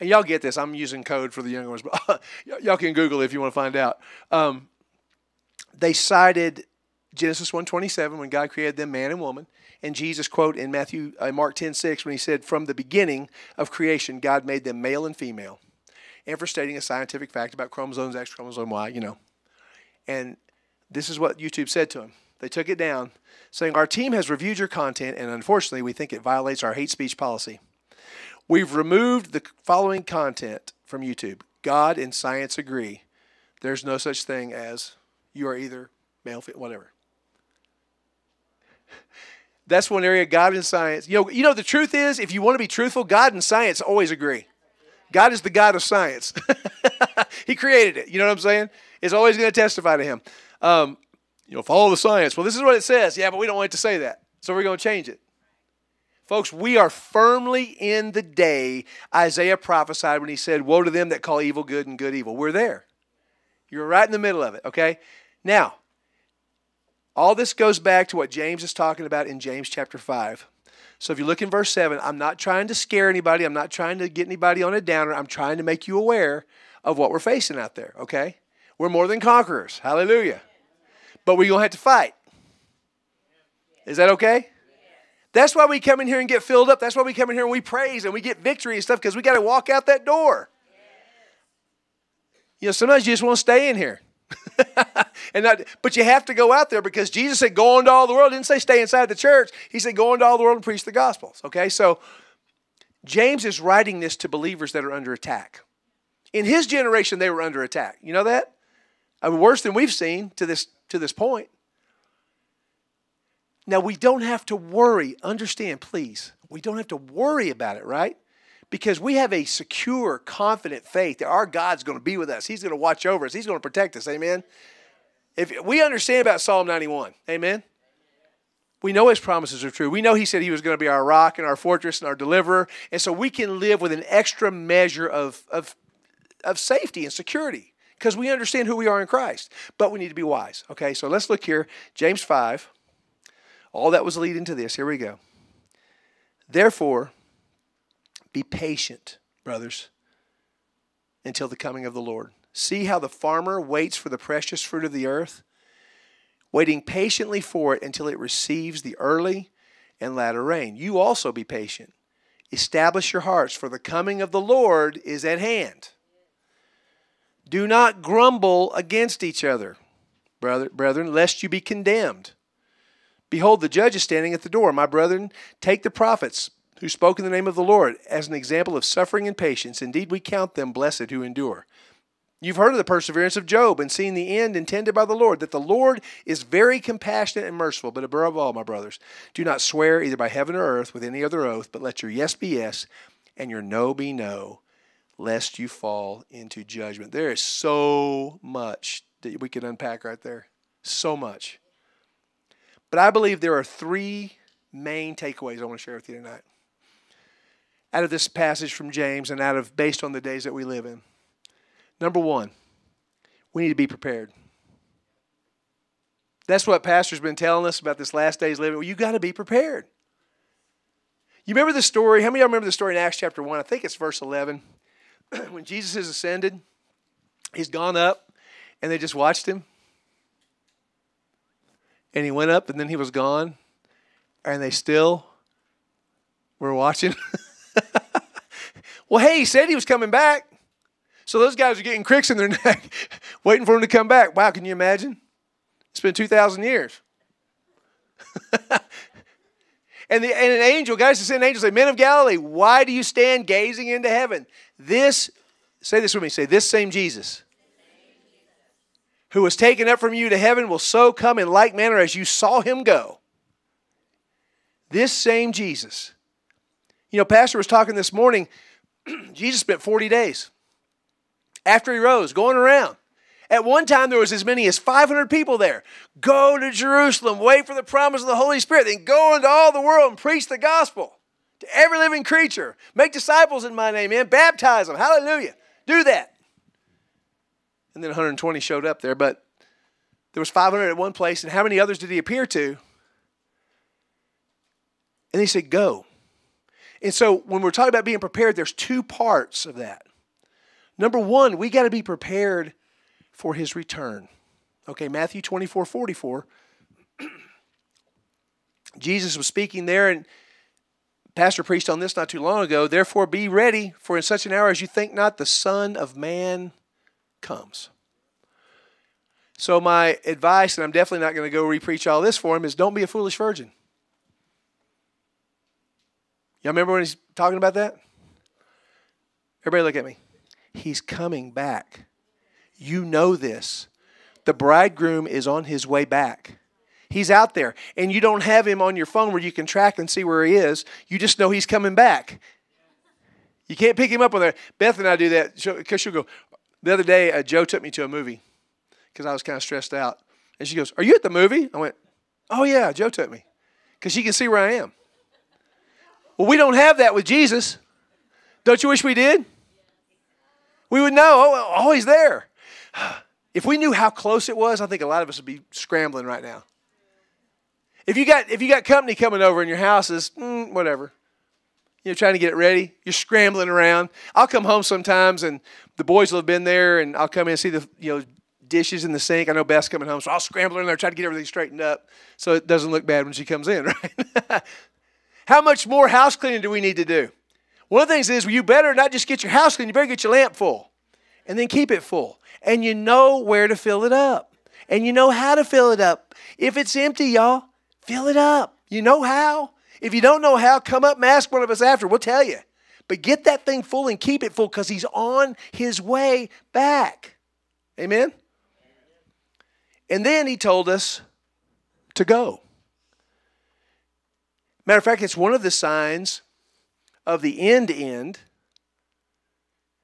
and y'all get this. I'm using code for the younger ones, but y'all can Google if you want to find out. Um, they cited Genesis 1:27 when God created them man and woman, and Jesus quote in Matthew uh, Mark 10:6 when he said, "From the beginning of creation, God made them male and female," and for stating a scientific fact about chromosomes X, chromosome Y, you know. And this is what YouTube said to him. They took it down, saying, "Our team has reviewed your content, and unfortunately, we think it violates our hate speech policy." We've removed the following content from YouTube. God and science agree. There's no such thing as you are either male, whatever. That's one area God and science. You know, you know the truth is, if you want to be truthful, God and science always agree. God is the God of science. he created it. You know what I'm saying? It's always going to testify to Him. Um, you know, follow the science. Well, this is what it says. Yeah, but we don't want it to say that, so we're going to change it. Folks, we are firmly in the day Isaiah prophesied when he said, Woe to them that call evil good and good evil. We're there. You're right in the middle of it, okay? Now, all this goes back to what James is talking about in James chapter 5. So if you look in verse 7, I'm not trying to scare anybody. I'm not trying to get anybody on a downer. I'm trying to make you aware of what we're facing out there, okay? We're more than conquerors. Hallelujah. But we're going to have to fight. Is that okay? That's why we come in here and get filled up. That's why we come in here and we praise and we get victory and stuff because we got to walk out that door. You know, sometimes you just want to stay in here. and not, but you have to go out there because Jesus said, "Go into all the world." He didn't say stay inside the church. He said, "Go into all the world and preach the gospels." Okay, so James is writing this to believers that are under attack. In his generation, they were under attack. You know that? I mean, worse than we've seen to this to this point. Now we don't have to worry. Understand, please. We don't have to worry about it, right? Because we have a secure, confident faith that our God's going to be with us. He's going to watch over us. He's going to protect us. Amen. If we understand about Psalm 91, amen. We know his promises are true. We know he said he was going to be our rock and our fortress and our deliverer. And so we can live with an extra measure of, of, of safety and security because we understand who we are in Christ. But we need to be wise. Okay, so let's look here. James 5. All that was leading to this. Here we go. Therefore, be patient, brothers, until the coming of the Lord. See how the farmer waits for the precious fruit of the earth, waiting patiently for it until it receives the early and latter rain. You also be patient. Establish your hearts, for the coming of the Lord is at hand. Do not grumble against each other, brother, brethren, lest you be condemned. Behold, the judge is standing at the door. My brethren, take the prophets who spoke in the name of the Lord as an example of suffering and patience. Indeed, we count them blessed who endure. You've heard of the perseverance of Job and seen the end intended by the Lord, that the Lord is very compassionate and merciful. But above all, my brothers, do not swear either by heaven or earth with any other oath, but let your yes be yes and your no be no, lest you fall into judgment. There is so much that we could unpack right there. So much. But I believe there are three main takeaways I want to share with you tonight out of this passage from James and out of based on the days that we live in. Number one, we need to be prepared. That's what Pastor's been telling us about this last day's living. Well, you got to be prepared. You remember the story? How many of y'all remember the story in Acts chapter 1? I think it's verse 11. when Jesus has ascended, he's gone up, and they just watched him. And he went up, and then he was gone, and they still were watching. well, hey, he said he was coming back. So those guys are getting cricks in their neck, waiting for him to come back. Wow, can you imagine? It's been 2,000 years. and, the, and an angel, guys, send an angel say, Men of Galilee, why do you stand gazing into heaven? This, say this with me, say, this same Jesus who was taken up from you to heaven will so come in like manner as you saw him go. This same Jesus you know, Pastor was talking this morning. Jesus spent 40 days after he rose going around. At one time, there was as many as 500 people there. Go to Jerusalem, wait for the promise of the Holy Spirit, then go into all the world and preach the gospel to every living creature. Make disciples in my name, man. Baptize them. Hallelujah. Do that. And then 120 showed up there, but there was 500 at one place. And how many others did he appear to? And he said, Go. And so when we're talking about being prepared, there's two parts of that. Number one, we got to be prepared for his return. Okay, Matthew 24 44. Jesus was speaking there, and Pastor preached on this not too long ago. Therefore, be ready, for in such an hour as you think not, the Son of Man comes. So, my advice, and I'm definitely not going to go repreach all this for him, is don't be a foolish virgin. Y'all remember when he's talking about that? Everybody look at me. He's coming back. You know this. The bridegroom is on his way back. He's out there, and you don't have him on your phone where you can track and see where he is. You just know he's coming back. You can't pick him up on there. Beth and I do that because she'll go. The other day, uh, Joe took me to a movie because I was kind of stressed out. And she goes, Are you at the movie? I went, Oh, yeah, Joe took me because she can see where I am. Well, we don't have that with Jesus. Don't you wish we did? We would know, oh, he's there. If we knew how close it was, I think a lot of us would be scrambling right now. If you got if you got company coming over in your houses, mm, whatever. You're trying to get it ready. You're scrambling around. I'll come home sometimes, and the boys will have been there, and I'll come in and see the you know dishes in the sink. I know Beth's coming home, so I'll scramble in there, try to get everything straightened up, so it doesn't look bad when she comes in. Right? How much more house cleaning do we need to do? One of the things is you better not just get your house clean. You better get your lamp full, and then keep it full, and you know where to fill it up, and you know how to fill it up. If it's empty, y'all, fill it up. You know how. If you don't know how, come up and ask one of us after. We'll tell you. But get that thing full and keep it full because he's on his way back. Amen? And then he told us to go. Matter of fact, it's one of the signs of the end end.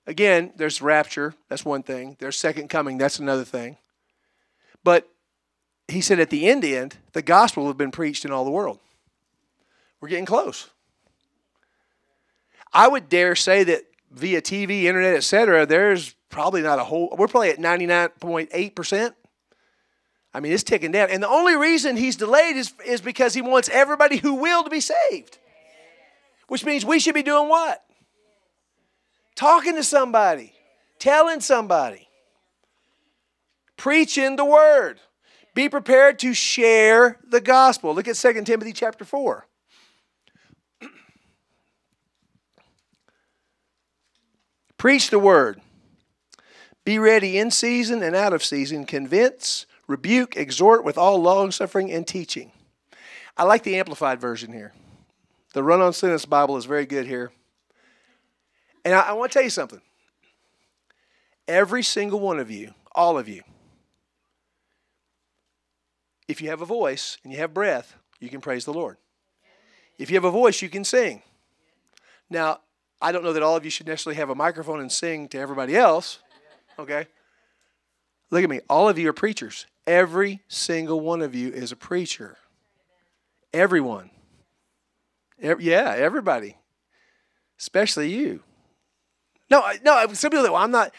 Again, there's rapture, that's one thing. There's second coming, that's another thing. But he said at the end end, the gospel have been preached in all the world. We're getting close. I would dare say that via TV, internet, etc., there's probably not a whole, we're probably at 99.8%. I mean, it's ticking down. And the only reason he's delayed is, is because he wants everybody who will to be saved. Which means we should be doing what? Talking to somebody, telling somebody, preaching the word. Be prepared to share the gospel. Look at 2 Timothy chapter 4. Preach the word. Be ready in season and out of season. Convince, rebuke, exhort with all long suffering and teaching. I like the amplified version here. The run on sentence Bible is very good here. And I, I want to tell you something. Every single one of you, all of you, if you have a voice and you have breath, you can praise the Lord. If you have a voice, you can sing. Now, I don't know that all of you should necessarily have a microphone and sing to everybody else. Okay? Look at me. All of you are preachers. Every single one of you is a preacher. Everyone. yeah, everybody. Especially you. No, no, some people that well, I'm not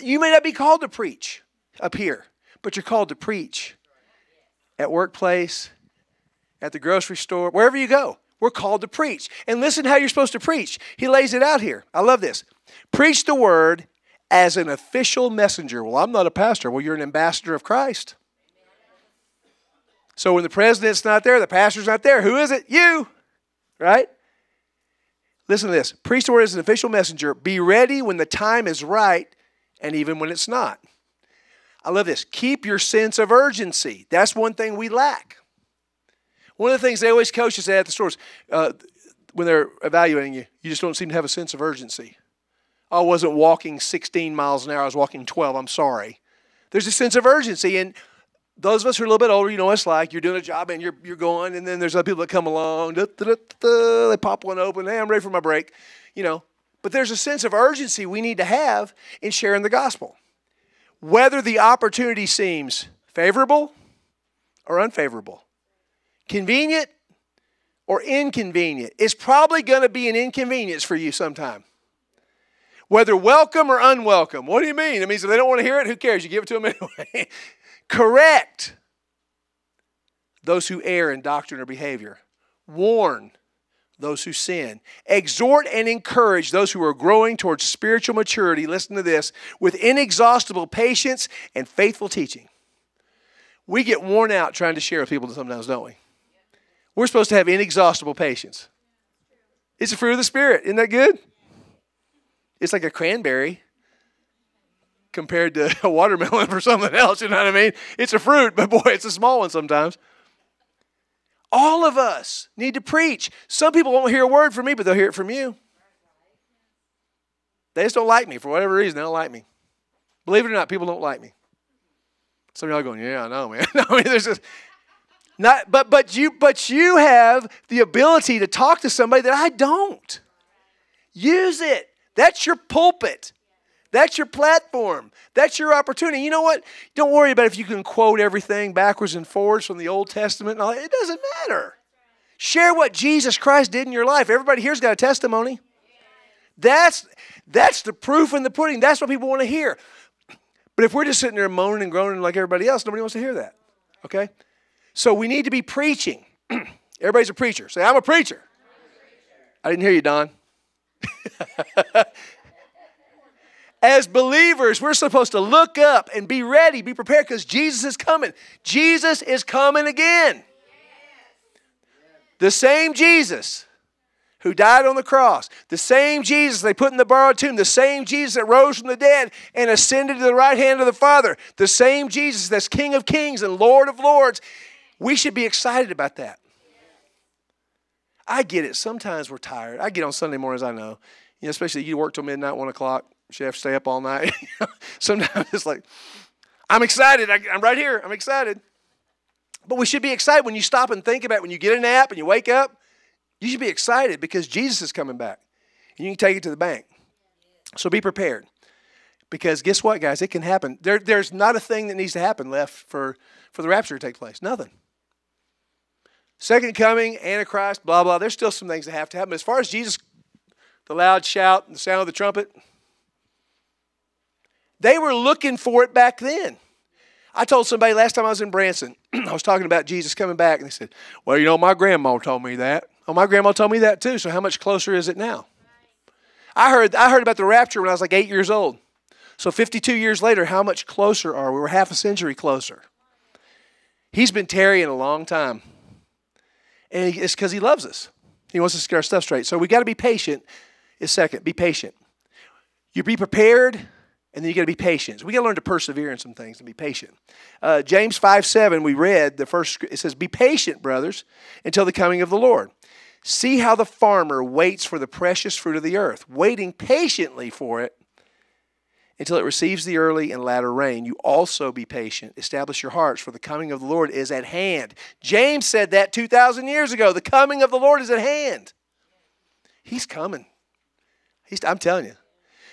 you may not be called to preach up here, but you're called to preach at workplace, at the grocery store, wherever you go. We're called to preach. And listen how you're supposed to preach. He lays it out here. I love this. Preach the word as an official messenger. Well, I'm not a pastor. Well, you're an ambassador of Christ. So when the president's not there, the pastor's not there, who is it? You. Right? Listen to this. Preach the word as an official messenger. Be ready when the time is right and even when it's not. I love this. Keep your sense of urgency. That's one thing we lack. One of the things they always coach us at the stores uh, when they're evaluating you, you just don't seem to have a sense of urgency. I wasn't walking 16 miles an hour, I was walking 12. I'm sorry. There's a sense of urgency. And those of us who are a little bit older, you know what it's like. You're doing a job and you're, you're going, and then there's other people that come along. Da, da, da, they pop one open. Hey, I'm ready for my break. You know, but there's a sense of urgency we need to have in sharing the gospel whether the opportunity seems favorable or unfavorable, convenient or inconvenient. It's probably going to be an inconvenience for you sometime. Whether welcome or unwelcome. What do you mean? It means if they don't want to hear it, who cares? You give it to them anyway. Correct those who err in doctrine or behavior. Warn those who sin. Exhort and encourage those who are growing towards spiritual maturity, listen to this, with inexhaustible patience and faithful teaching. We get worn out trying to share with people sometimes, don't we? We're supposed to have inexhaustible patience. It's a fruit of the Spirit. Isn't that good? It's like a cranberry compared to a watermelon or something else. You know what I mean? It's a fruit, but boy, it's a small one sometimes. All of us need to preach. Some people won't hear a word from me, but they'll hear it from you. They just don't like me for whatever reason. They don't like me. Believe it or not, people don't like me. Some of y'all going, yeah, I know, man. I mean, there's just not, but but you but you have the ability to talk to somebody that I don't. Use it. That's your pulpit. That's your platform. That's your opportunity. You know what? Don't worry about if you can quote everything backwards and forwards from the Old Testament and all It doesn't matter. Share what Jesus Christ did in your life. Everybody here's got a testimony. That's that's the proof in the pudding. That's what people want to hear. But if we're just sitting there moaning and groaning like everybody else, nobody wants to hear that. Okay? So we need to be preaching. Everybody's a preacher. Say, I'm a preacher. I didn't hear you, Don. As believers, we're supposed to look up and be ready, be prepared because Jesus is coming. Jesus is coming again. The same Jesus who died on the cross, the same Jesus they put in the borrowed tomb, the same Jesus that rose from the dead and ascended to the right hand of the Father, the same Jesus that's King of kings and Lord of lords. We should be excited about that. I get it. Sometimes we're tired. I get on Sunday mornings, I know. You know, especially you work till midnight, one o'clock. To stay up all night. Sometimes it's like, I'm excited. I, I'm right here. I'm excited. But we should be excited when you stop and think about it. When you get a nap and you wake up, you should be excited because Jesus is coming back. And you can take it to the bank. So be prepared. Because guess what, guys? It can happen. There, there's not a thing that needs to happen left for, for the rapture to take place. Nothing. Second coming, Antichrist, blah, blah. There's still some things that have to happen. As far as Jesus, the loud shout, and the sound of the trumpet, they were looking for it back then. I told somebody last time I was in Branson, I was talking about Jesus coming back, and they said, Well, you know, my grandma told me that. Well, my grandma told me that too, so how much closer is it now? I heard, I heard about the rapture when I was like eight years old. So 52 years later, how much closer are we? We're half a century closer. He's been tarrying a long time. And it's because he loves us. He wants us to get our stuff straight. So we got to be patient. Is second, be patient. You be prepared, and then you got to be patient. So we got to learn to persevere in some things and be patient. Uh, James 5 7, we read the first, it says, Be patient, brothers, until the coming of the Lord. See how the farmer waits for the precious fruit of the earth, waiting patiently for it until it receives the early and latter rain. You also be patient. Establish your hearts, for the coming of the Lord is at hand. James said that 2,000 years ago. The coming of the Lord is at hand. He's coming. He's, I'm telling you.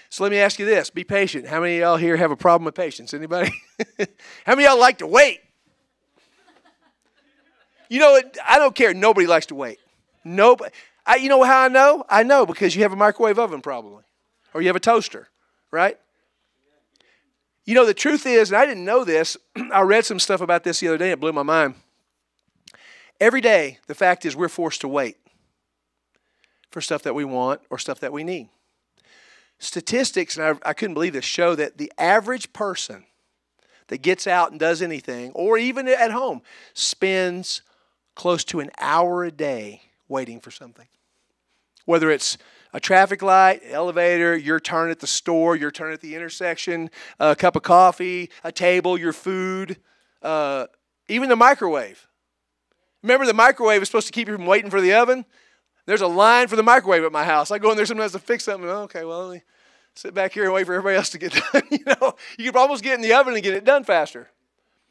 So let me ask you this be patient. How many of y'all here have a problem with patience? Anybody? How many of y'all like to wait? You know, I don't care. Nobody likes to wait. Nobody. I, you know how I know? I know because you have a microwave oven probably, or you have a toaster, right? You know, the truth is, and I didn't know this, I read some stuff about this the other day and it blew my mind. Every day, the fact is, we're forced to wait for stuff that we want or stuff that we need. Statistics, and I, I couldn't believe this, show that the average person that gets out and does anything, or even at home, spends close to an hour a day waiting for something. Whether it's a traffic light, elevator, your turn at the store, your turn at the intersection, a cup of coffee, a table, your food, uh, even the microwave. Remember, the microwave is supposed to keep you from waiting for the oven? There's a line for the microwave at my house. I go in there sometimes to fix something. Oh, okay, well, let me sit back here and wait for everybody else to get done. you know, you could almost get in the oven and get it done faster.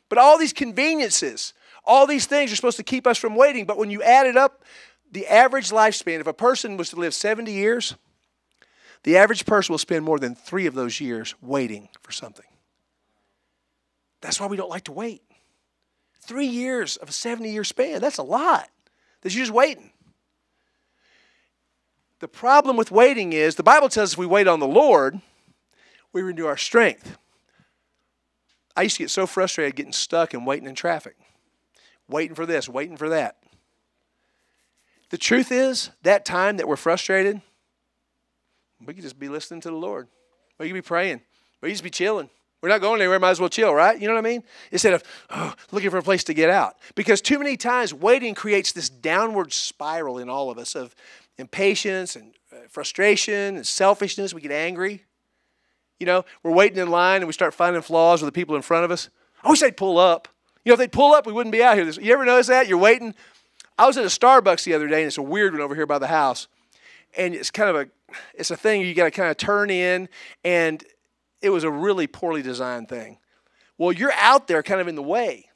But all these conveniences, all these things are supposed to keep us from waiting. But when you add it up, the average lifespan, if a person was to live 70 years, the average person will spend more than three of those years waiting for something. That's why we don't like to wait. Three years of a 70 year span, that's a lot. That you're just waiting. The problem with waiting is the Bible tells us if we wait on the Lord, we renew our strength. I used to get so frustrated getting stuck and waiting in traffic, waiting for this, waiting for that. The truth is, that time that we're frustrated, we could just be listening to the Lord. We could be praying. We could just be chilling. We're not going anywhere, might as well chill, right? You know what I mean? Instead of oh, looking for a place to get out. Because too many times waiting creates this downward spiral in all of us of impatience and uh, frustration and selfishness. We get angry. You know, we're waiting in line and we start finding flaws with the people in front of us. I wish they'd pull up. You know, if they'd pull up, we wouldn't be out here. You ever notice that? You're waiting. I was at a Starbucks the other day, and it's a weird one over here by the house. And it's kind of a, it's a thing you got to kind of turn in, and it was a really poorly designed thing. Well, you're out there kind of in the way.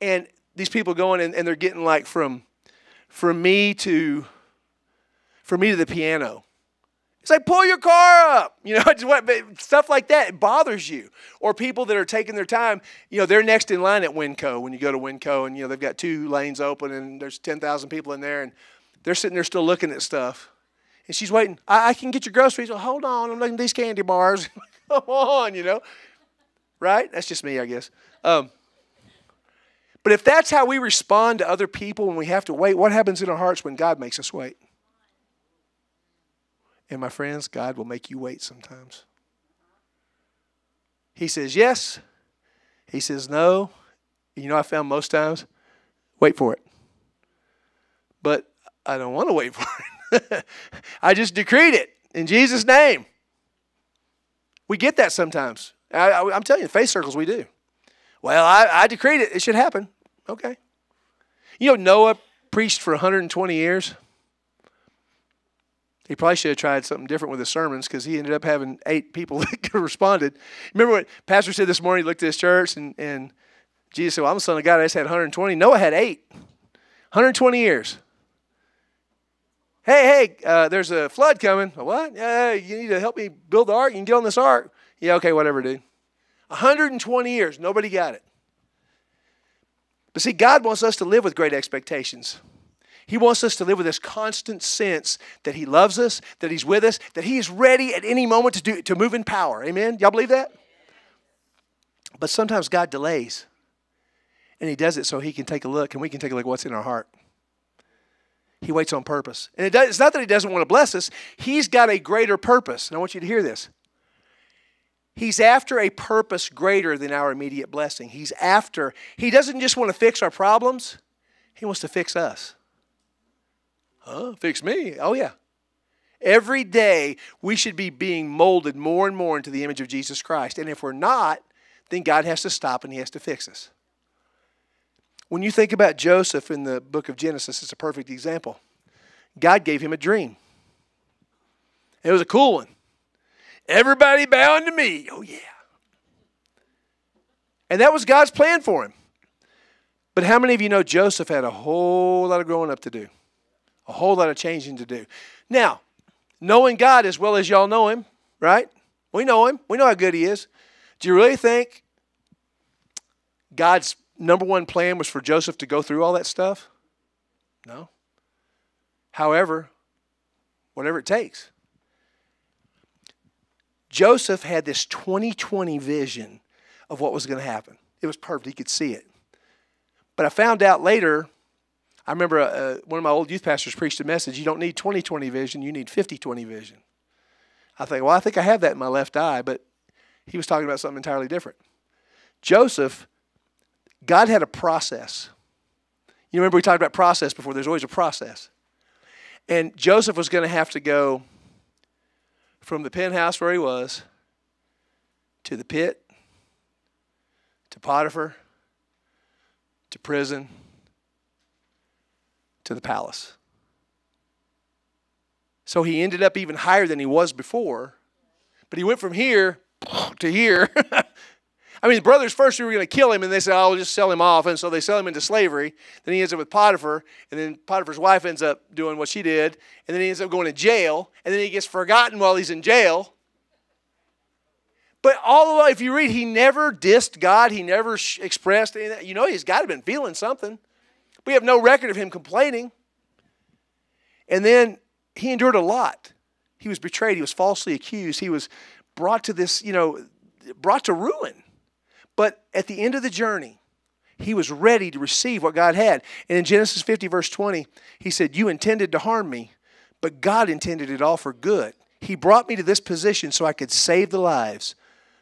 And these people going and, and they're getting like from from me to from me to the piano. It's like pull your car up, you know, stuff like that. It bothers you. Or people that are taking their time, you know, they're next in line at WinCo when you go to WinCo, and you know they've got two lanes open, and there's ten thousand people in there, and they're sitting there still looking at stuff, and she's waiting. I, I can get your groceries. Well, hold on, I'm looking at these candy bars. Come on, you know, right? That's just me, I guess. Um, But if that's how we respond to other people when we have to wait, what happens in our hearts when God makes us wait? And my friends, God will make you wait sometimes. He says yes. He says no. You know, I found most times, wait for it. But I don't want to wait for it. I just decreed it in Jesus' name. We get that sometimes. I, am telling you, faith circles, we do. Well, I, I decreed it. It should happen. Okay. You know, Noah preached for 120 years. He probably should have tried something different with his sermons because he ended up having eight people that responded. Remember what Pastor said this morning? He looked at his church and, and Jesus said, Well, I'm the son of God. I just had 120. Noah had eight. 120 years. Hey, hey, uh, there's a flood coming. What? Yeah, you need to help me build the ark. You can get on this ark. Yeah, okay, whatever, dude. 120 years. Nobody got it. But see, God wants us to live with great expectations. He wants us to live with this constant sense that He loves us, that He's with us, that He is ready at any moment to, do, to move in power. Amen? Y'all believe that? But sometimes God delays. And He does it so He can take a look and we can take a look at what's in our heart. He waits on purpose. And it does, it's not that He doesn't want to bless us, He's got a greater purpose. And I want you to hear this. He's after a purpose greater than our immediate blessing. He's after, He doesn't just want to fix our problems, He wants to fix us. Huh? Fix me? Oh, yeah. Every day we should be being molded more and more into the image of Jesus Christ. And if we're not, then God has to stop and He has to fix us. When you think about Joseph in the book of Genesis, it's a perfect example. God gave him a dream. It was a cool one. Everybody bowing to me. Oh, yeah. And that was God's plan for him. But how many of you know Joseph had a whole lot of growing up to do? A whole lot of changing to do. Now, knowing God as well as y'all know him, right? We know him. We know how good he is. Do you really think God's number one plan was for Joseph to go through all that stuff? No. However, whatever it takes. Joseph had this 2020 vision of what was going to happen. It was perfect. He could see it. But I found out later, I remember uh, one of my old youth pastors preached a message you don't need 2020 vision, you need 50 20 vision. I think, well, I think I have that in my left eye, but he was talking about something entirely different. Joseph God had a process. You remember we talked about process before, there's always a process. And Joseph was going to have to go from the penthouse where he was to the pit, to Potiphar, to prison, to the palace. So he ended up even higher than he was before. But he went from here to here I mean, the brothers first were going to kill him, and they said, "I'll just sell him off," and so they sell him into slavery. Then he ends up with Potiphar, and then Potiphar's wife ends up doing what she did, and then he ends up going to jail, and then he gets forgotten while he's in jail. But all the way, if you read, he never dissed God. He never expressed anything. You know, he's got to have been feeling something. We have no record of him complaining. And then he endured a lot. He was betrayed. He was falsely accused. He was brought to this, you know, brought to ruin. But at the end of the journey, he was ready to receive what God had. And in Genesis 50, verse 20, he said, You intended to harm me, but God intended it all for good. He brought me to this position so I could save the lives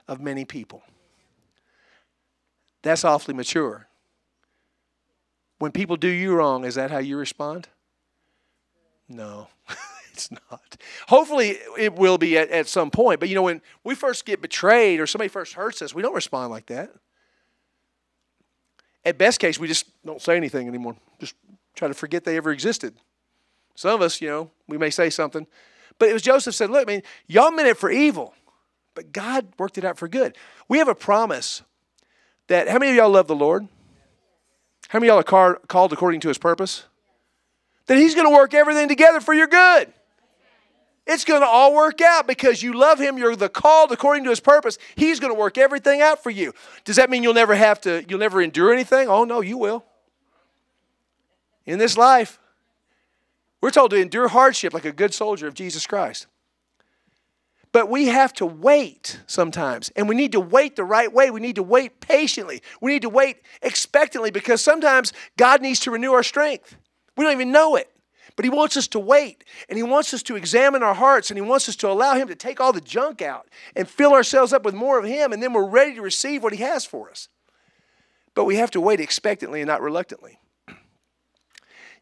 of many people. That's awfully mature. When people do you wrong, is that how you respond? No, it's not. Hopefully, it will be at, at some point. But you know, when we first get betrayed or somebody first hurts us, we don't respond like that. At best case, we just don't say anything anymore. Just try to forget they ever existed. Some of us, you know, we may say something. But it was Joseph said, Look, I mean, y'all meant it for evil, but God worked it out for good. We have a promise that, how many of y'all love the Lord? How many y'all are called according to his purpose? That he's going to work everything together for your good. It's going to all work out because you love him. You're the called according to his purpose. He's going to work everything out for you. Does that mean you'll never have to, you'll never endure anything? Oh, no, you will. In this life, we're told to endure hardship like a good soldier of Jesus Christ. But we have to wait sometimes. And we need to wait the right way. We need to wait patiently. We need to wait expectantly because sometimes God needs to renew our strength. We don't even know it. But He wants us to wait. And He wants us to examine our hearts. And He wants us to allow Him to take all the junk out and fill ourselves up with more of Him. And then we're ready to receive what He has for us. But we have to wait expectantly and not reluctantly.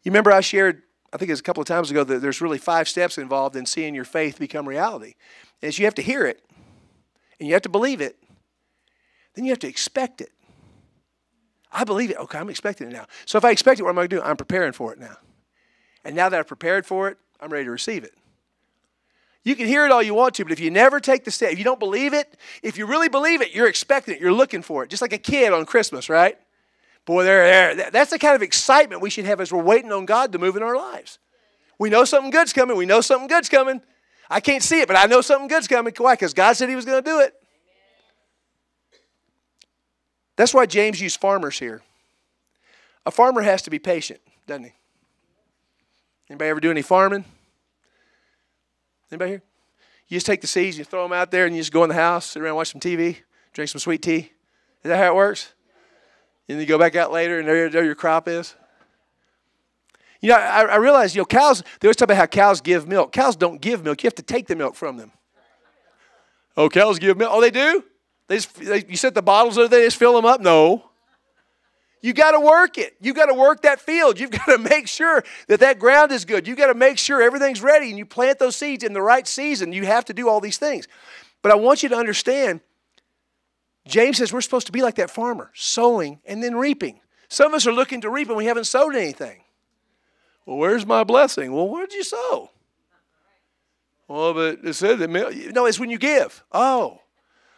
You remember I shared, I think it was a couple of times ago, that there's really five steps involved in seeing your faith become reality. Is you have to hear it, and you have to believe it, then you have to expect it. I believe it. Okay, I'm expecting it now. So if I expect it, what am I going to do? I'm preparing for it now. And now that I've prepared for it, I'm ready to receive it. You can hear it all you want to, but if you never take the step, if you don't believe it, if you really believe it, you're expecting it, you're looking for it, just like a kid on Christmas, right? Boy, there, there. That's the kind of excitement we should have as we're waiting on God to move in our lives. We know something good's coming. We know something good's coming. I can't see it, but I know something good's coming. Why? Because God said He was going to do it. That's why James used farmers here. A farmer has to be patient, doesn't he? Anybody ever do any farming? Anybody here? You just take the seeds, you throw them out there, and you just go in the house, sit around, watch some TV, drink some sweet tea. Is that how it works? And you go back out later, and there, there your crop is. You know, I, I realize, you know, cows, they always talk about how cows give milk. Cows don't give milk. You have to take the milk from them. Oh, cows give milk. Oh, they do? They just, they, you set the bottles over there, they just fill them up? No. You got to work it. You got to work that field. You've got to make sure that that ground is good. You got to make sure everything's ready and you plant those seeds in the right season. You have to do all these things. But I want you to understand James says we're supposed to be like that farmer, sowing and then reaping. Some of us are looking to reap and we haven't sowed anything. Well, where's my blessing? Well, where did you sow? Well, but it said that no, it's when you give. Oh,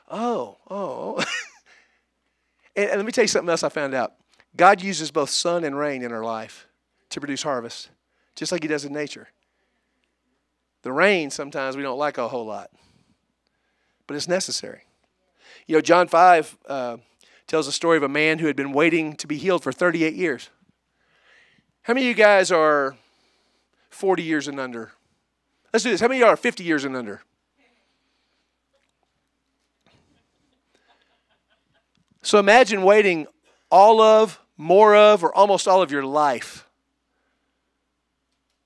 oh, oh. and, and let me tell you something else I found out. God uses both sun and rain in our life to produce harvest, just like He does in nature. The rain sometimes we don't like a whole lot, but it's necessary. You know, John 5 uh, tells the story of a man who had been waiting to be healed for 38 years. How many of you guys are 40 years and under? Let's do this. How many of you are 50 years and under? So imagine waiting all of, more of, or almost all of your life.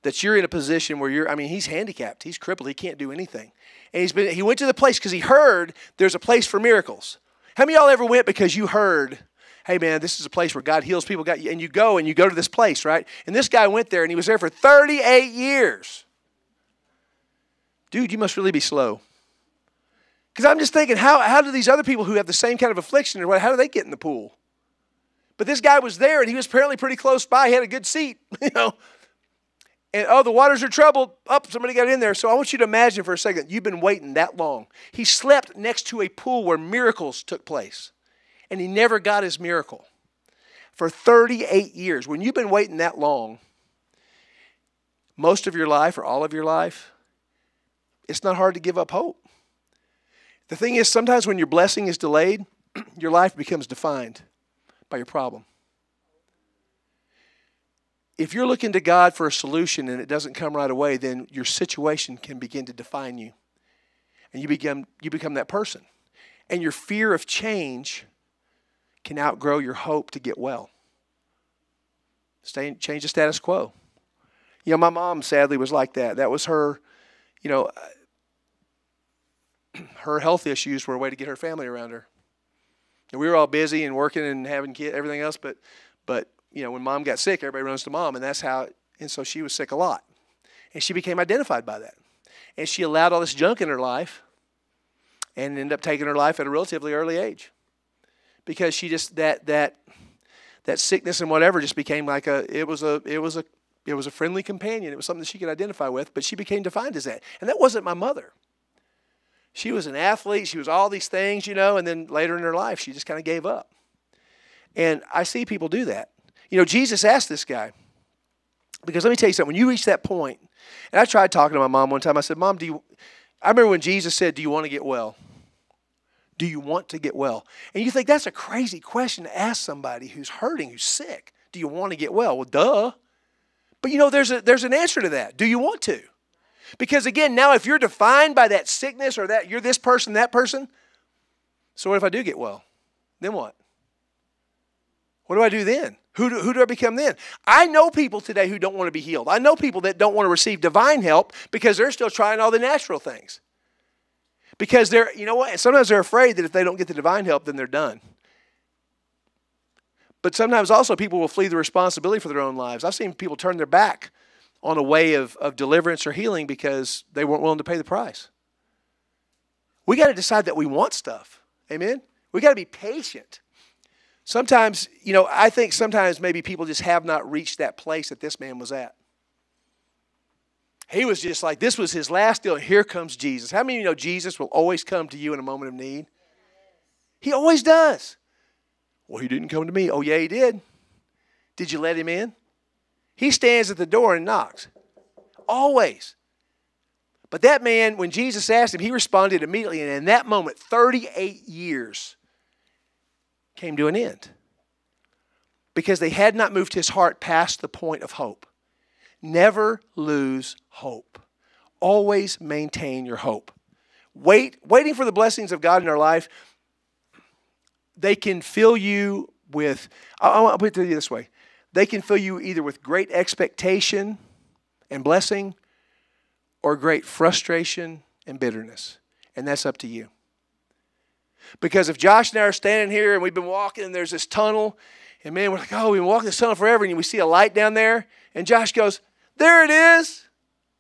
That you're in a position where you're, I mean, he's handicapped, he's crippled, he can't do anything. And he's been, he went to the place because he heard there's a place for miracles. How many y'all ever went because you heard, hey man, this is a place where God heals people, God, and you go and you go to this place, right? And this guy went there and he was there for 38 years. Dude, you must really be slow. Because I'm just thinking, how, how do these other people who have the same kind of affliction, or what, how do they get in the pool? But this guy was there and he was apparently pretty close by. He had a good seat, you know. And oh, the waters are troubled. Up, oh, somebody got in there. So I want you to imagine for a second, you've been waiting that long. He slept next to a pool where miracles took place, and he never got his miracle for 38 years. When you've been waiting that long, most of your life or all of your life, it's not hard to give up hope. The thing is, sometimes when your blessing is delayed, your life becomes defined by your problem if you're looking to God for a solution and it doesn't come right away, then your situation can begin to define you. And you become, you become that person. And your fear of change can outgrow your hope to get well. Stay, change the status quo. You know, my mom sadly was like that. That was her, you know, uh, her health issues were a way to get her family around her. And we were all busy and working and having kids, everything else, but, but you know, when mom got sick, everybody runs to mom, and that's how, and so she was sick a lot. And she became identified by that. And she allowed all this junk in her life and ended up taking her life at a relatively early age. Because she just, that, that, that sickness and whatever just became like a, it was a, it was a, it was a friendly companion. It was something that she could identify with, but she became defined as that. And that wasn't my mother. She was an athlete. She was all these things, you know, and then later in her life, she just kind of gave up. And I see people do that. You know, Jesus asked this guy, because let me tell you something, when you reach that point, and I tried talking to my mom one time, I said, Mom, do you, I remember when Jesus said, Do you want to get well? Do you want to get well? And you think that's a crazy question to ask somebody who's hurting, who's sick. Do you want to get well? Well, duh. But you know, there's, a, there's an answer to that. Do you want to? Because again, now if you're defined by that sickness or that you're this person, that person, so what if I do get well? Then what? What do I do then? Who do, who do I become then? I know people today who don't want to be healed. I know people that don't want to receive divine help because they're still trying all the natural things. Because they're, you know what? Sometimes they're afraid that if they don't get the divine help, then they're done. But sometimes also people will flee the responsibility for their own lives. I've seen people turn their back on a way of, of deliverance or healing because they weren't willing to pay the price. We got to decide that we want stuff. Amen? We got to be patient. Sometimes, you know, I think sometimes maybe people just have not reached that place that this man was at. He was just like, this was his last deal. Here comes Jesus. How many of you know Jesus will always come to you in a moment of need? He always does. Well, he didn't come to me. Oh, yeah, he did. Did you let him in? He stands at the door and knocks. Always. But that man, when Jesus asked him, he responded immediately. And in that moment, 38 years came to an end because they had not moved his heart past the point of hope. Never lose hope. Always maintain your hope. Wait, waiting for the blessings of God in our life they can fill you with, I'll, put it to you this way they can fill you either with great expectation and blessing or great frustration and bitterness. And that's up to you. Because if Josh and I are standing here and we've been walking and there's this tunnel, and man, we're like, oh, we've been walking this tunnel forever, and we see a light down there, and Josh goes, there it is.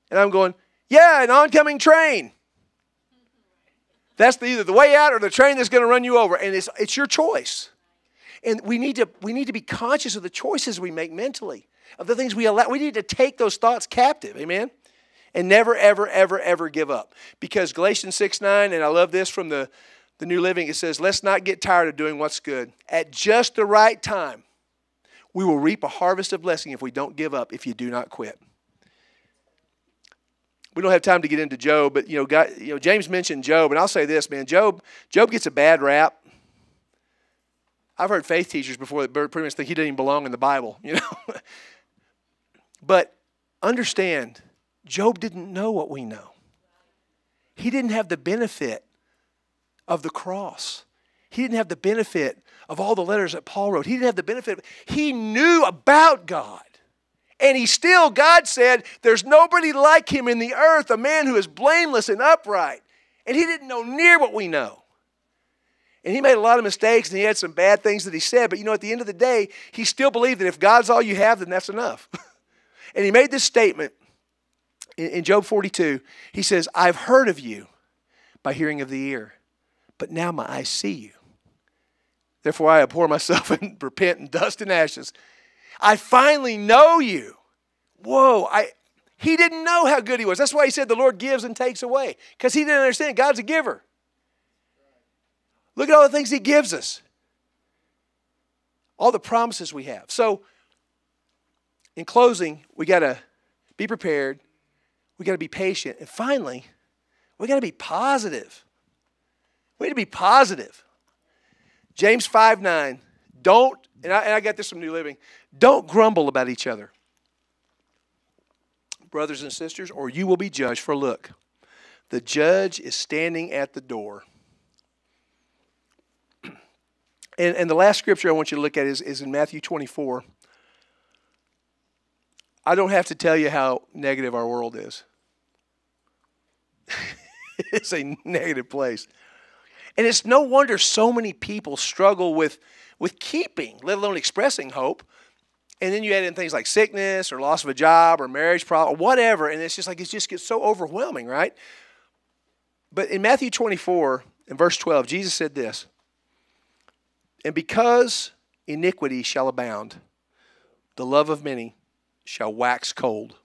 And I'm going, yeah, an oncoming train. That's the, either the way out or the train that's going to run you over. And it's, it's your choice. And we need, to, we need to be conscious of the choices we make mentally, of the things we allow. We need to take those thoughts captive. Amen? And never, ever, ever, ever give up. Because Galatians 6 9, and I love this from the, the New Living, it says, Let's not get tired of doing what's good. At just the right time, we will reap a harvest of blessing if we don't give up, if you do not quit we don't have time to get into Job, but you know, God, you know, James mentioned Job, and I'll say this, man, Job, Job gets a bad rap. I've heard faith teachers before that pretty much think he didn't even belong in the Bible, you know. but understand, Job didn't know what we know. He didn't have the benefit of the cross. He didn't have the benefit of all the letters that Paul wrote. He didn't have the benefit. He knew about God. And he still, God said, there's nobody like him in the earth, a man who is blameless and upright. And he didn't know near what we know. And he made a lot of mistakes and he had some bad things that he said, but you know, at the end of the day, he still believed that if God's all you have, then that's enough. and he made this statement in, in Job 42. He says, I've heard of you by hearing of the ear, but now my eyes see you. Therefore, I abhor myself and repent in dust and ashes. I finally know you. Whoa, I he didn't know how good he was. That's why he said the Lord gives and takes away. Because he didn't understand God's a giver. Look at all the things he gives us. All the promises we have. So, in closing, we got to be prepared. We got to be patient. And finally, we got to be positive. We need to be positive. James 5 9. Don't, and I, and I got this from New Living, don't grumble about each other, brothers and sisters, or you will be judged. For look, the judge is standing at the door. And, and the last scripture I want you to look at is, is in Matthew 24. I don't have to tell you how negative our world is. it's a negative place. And it's no wonder so many people struggle with, with keeping, let alone expressing hope, and then you add in things like sickness or loss of a job or marriage problem or whatever, and it's just like it just gets so overwhelming, right? But in Matthew 24, in verse 12, Jesus said this And because iniquity shall abound, the love of many shall wax cold.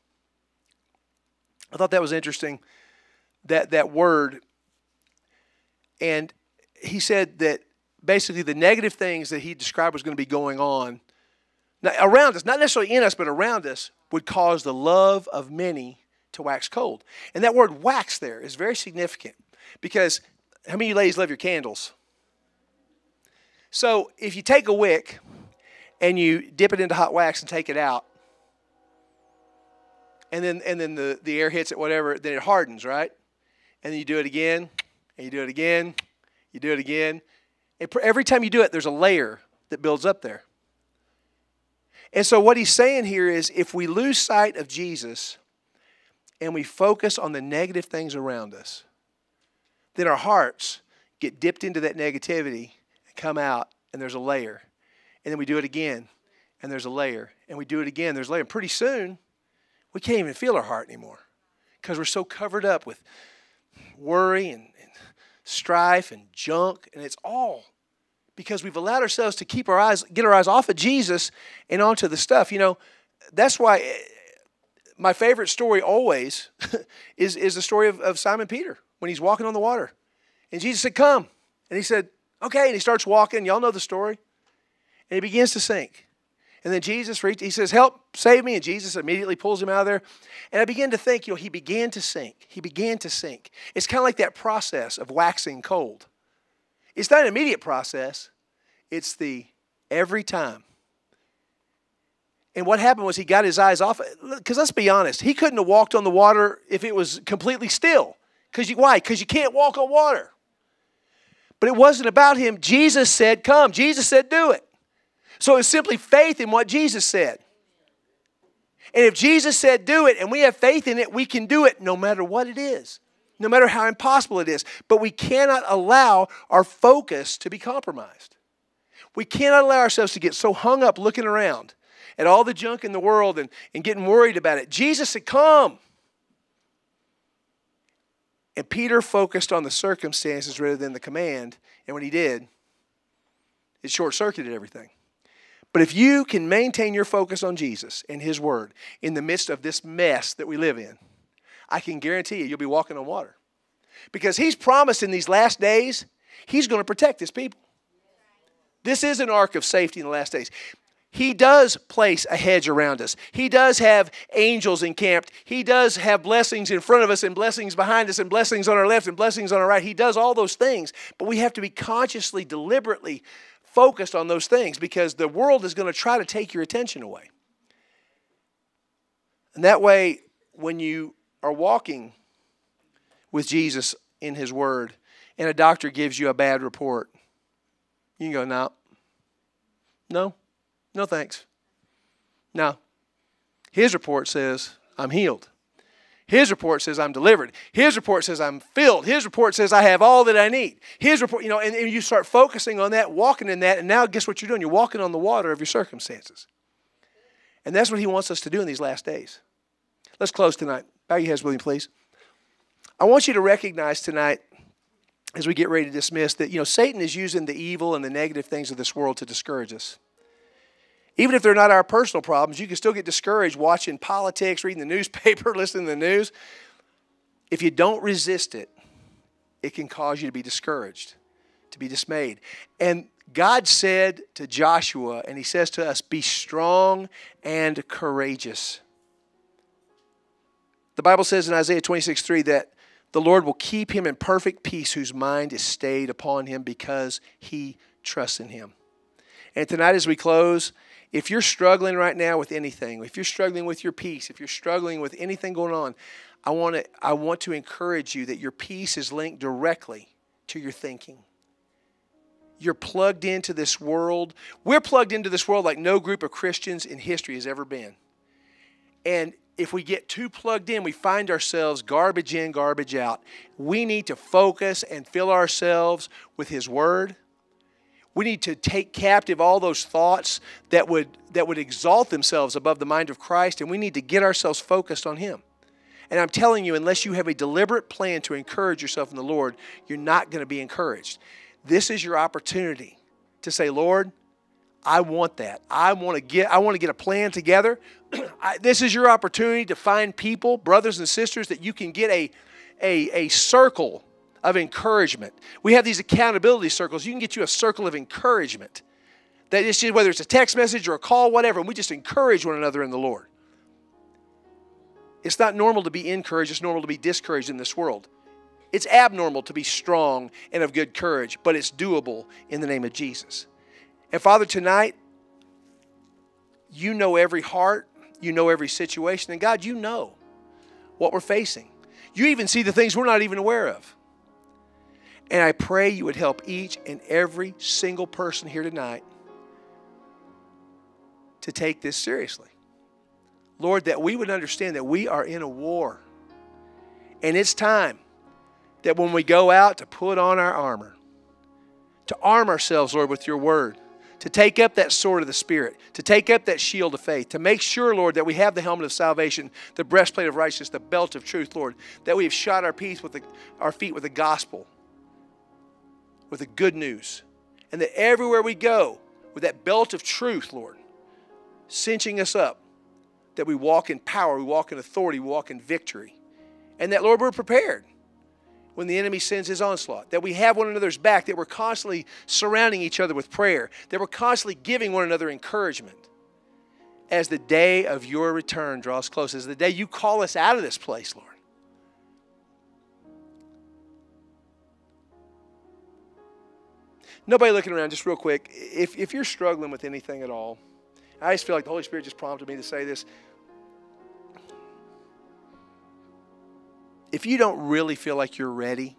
I thought that was interesting, that, that word. And he said that basically the negative things that he described was going to be going on now, around us, not necessarily in us, but around us, would cause the love of many to wax cold. And that word wax there is very significant because how many of you ladies love your candles? So if you take a wick and you dip it into hot wax and take it out, and then and then the, the air hits it, whatever, then it hardens, right? And then you do it again, and you do it again, you do it again. And every time you do it, there's a layer that builds up there. And so what he's saying here is if we lose sight of Jesus and we focus on the negative things around us, then our hearts get dipped into that negativity and come out, and there's a layer. And then we do it again, and there's a layer. And we do it again, there's a layer. And pretty soon, we can't even feel our heart anymore because we're so covered up with worry and, and strife and junk, and it's all because we've allowed ourselves to keep our eyes, get our eyes off of Jesus and onto the stuff. You know, that's why eh, my favorite story always is, is the story of, of Simon Peter when he's walking on the water. And Jesus said, Come. And he said, Okay. And he starts walking. Y'all know the story. And he begins to sink. And then Jesus reached, he says, Help, save me. And Jesus immediately pulls him out of there. And I began to think, you know, he began to sink. He began to sink. It's kind of like that process of waxing cold. It's not an immediate process, it's the every time. And what happened was he got his eyes off because let's be honest, he couldn't have walked on the water if it was completely still. Because you why? Because you can't walk on water. But it wasn't about him. Jesus said, Come. Jesus said, Do it. So it's simply faith in what Jesus said. And if Jesus said do it and we have faith in it, we can do it no matter what it is, no matter how impossible it is. But we cannot allow our focus to be compromised. We cannot allow ourselves to get so hung up looking around at all the junk in the world and, and getting worried about it. Jesus said, Come. And Peter focused on the circumstances rather than the command. And when he did, it short circuited everything. But if you can maintain your focus on Jesus and His Word in the midst of this mess that we live in, I can guarantee you, you'll be walking on water. Because He's promised in these last days, He's going to protect His people. This is an ark of safety in the last days. He does place a hedge around us. He does have angels encamped. He does have blessings in front of us and blessings behind us and blessings on our left and blessings on our right. He does all those things. But we have to be consciously, deliberately focused on those things because the world is going to try to take your attention away. And that way, when you are walking with Jesus in His Word and a doctor gives you a bad report, you can go, no, no, no thanks. No. His report says, I'm healed. His report says I'm delivered. His report says I'm filled. His report says I have all that I need. His report, you know, and, and you start focusing on that, walking in that, and now guess what you're doing? You're walking on the water of your circumstances. And that's what he wants us to do in these last days. Let's close tonight. Bow your heads me, please. I want you to recognize tonight, as we get ready to dismiss, that you know Satan is using the evil and the negative things of this world to discourage us. Even if they're not our personal problems, you can still get discouraged watching politics, reading the newspaper, listening to the news. If you don't resist it, it can cause you to be discouraged, to be dismayed. And God said to Joshua, and He says to us, Be strong and courageous. The Bible says in Isaiah 26 3 that the Lord will keep him in perfect peace whose mind is stayed upon him because he trusts in him. And tonight, as we close, if you're struggling right now with anything, if you're struggling with your peace, if you're struggling with anything going on, I want to, I want to encourage you that your peace is linked directly to your thinking. You're plugged into this world. We're plugged into this world like no group of Christians in history has ever been. And if we get too plugged in, we find ourselves garbage in, garbage out. We need to focus and fill ourselves with His Word we need to take captive all those thoughts that would, that would exalt themselves above the mind of Christ, and we need to get ourselves focused on Him. And I'm telling you, unless you have a deliberate plan to encourage yourself in the Lord, you're not going to be encouraged. This is your opportunity to say, Lord, I want that. I want to get I want to get a plan together. I, this is your opportunity to find people, brothers and sisters, that you can get a, a, a circle of encouragement. We have these accountability circles. You can get you a circle of encouragement. That is whether it's a text message or a call, whatever, and we just encourage one another in the Lord. It's not normal to be encouraged, it's normal to be discouraged in this world. It's abnormal to be strong and of good courage, but it's doable in the name of Jesus. And Father, tonight, you know every heart, you know every situation, and God, you know what we're facing. You even see the things we're not even aware of. And I pray you would help each and every single person here tonight to take this seriously. Lord, that we would understand that we are in a war. And it's time that when we go out to put on our armor, to arm ourselves, Lord, with your word, to take up that sword of the Spirit, to take up that shield of faith, to make sure, Lord, that we have the helmet of salvation, the breastplate of righteousness, the belt of truth, Lord, that we have shot our, peace with the, our feet with the gospel, with the good news, and that everywhere we go, with that belt of truth, Lord, cinching us up, that we walk in power, we walk in authority, we walk in victory, and that, Lord, we're prepared when the enemy sends his onslaught, that we have one another's back, that we're constantly surrounding each other with prayer, that we're constantly giving one another encouragement as the day of your return draws close, as the day you call us out of this place, Lord. Nobody looking around, just real quick. If, if you're struggling with anything at all, I just feel like the Holy Spirit just prompted me to say this. if you don't really feel like you're ready,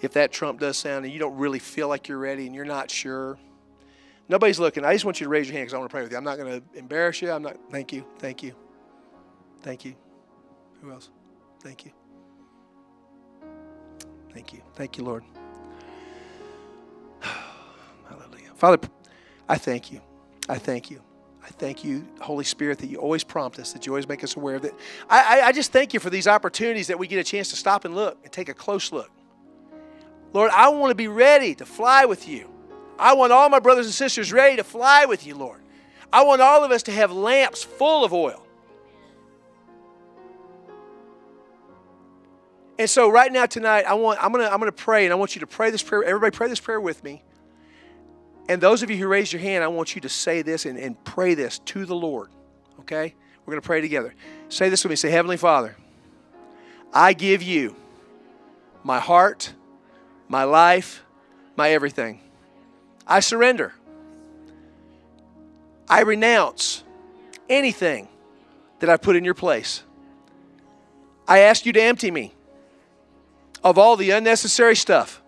if that trump does sound and you don't really feel like you're ready and you're not sure, nobody's looking. I just want you to raise your hand because I want to pray with you. I'm not going to embarrass you. I'm not. Thank you. Thank you. Thank you. Who else? Thank you. Thank you. Thank you, Lord. Hallelujah. Father, I thank you. I thank you. I thank you, Holy Spirit, that you always prompt us, that you always make us aware of it. I, I, I just thank you for these opportunities that we get a chance to stop and look and take a close look. Lord, I want to be ready to fly with you. I want all my brothers and sisters ready to fly with you, Lord. I want all of us to have lamps full of oil. And so right now tonight, I want I'm gonna I'm gonna pray, and I want you to pray this prayer. Everybody pray this prayer with me. And those of you who raised your hand, I want you to say this and, and pray this to the Lord. Okay? We're to pray together. Say this with me. Say, Heavenly Father, I give you my heart, my life, my everything. I surrender. I renounce anything that I put in your place. I ask you to empty me of all the unnecessary stuff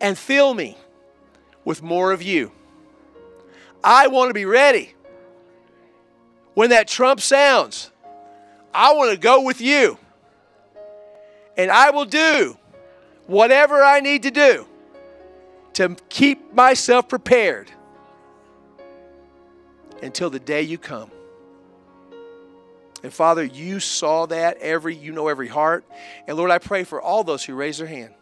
and fill me with more of you. I want to be ready. When that trump sounds, I want to go with you. And I will do whatever I need to do to keep myself prepared until the day you come. And Father, you saw that every you know every heart. And Lord, I pray for all those who raise their hand.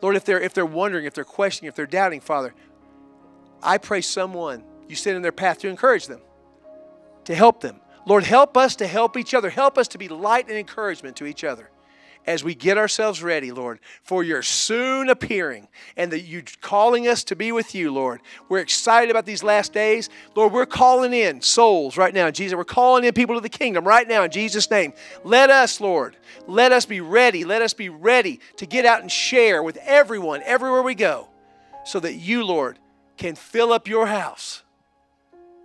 Lord, if they're if they're wondering, if they're questioning, if they're doubting, Father, I pray someone you send in their path to encourage them, to help them. Lord, help us to help each other. Help us to be light and encouragement to each other as we get ourselves ready, Lord, for your soon appearing and that you calling us to be with you, Lord. We're excited about these last days. Lord, we're calling in souls right now, Jesus. We're calling in people to the kingdom right now in Jesus' name. Let us, Lord, let us be ready. Let us be ready to get out and share with everyone, everywhere we go, so that you, Lord, can fill up your house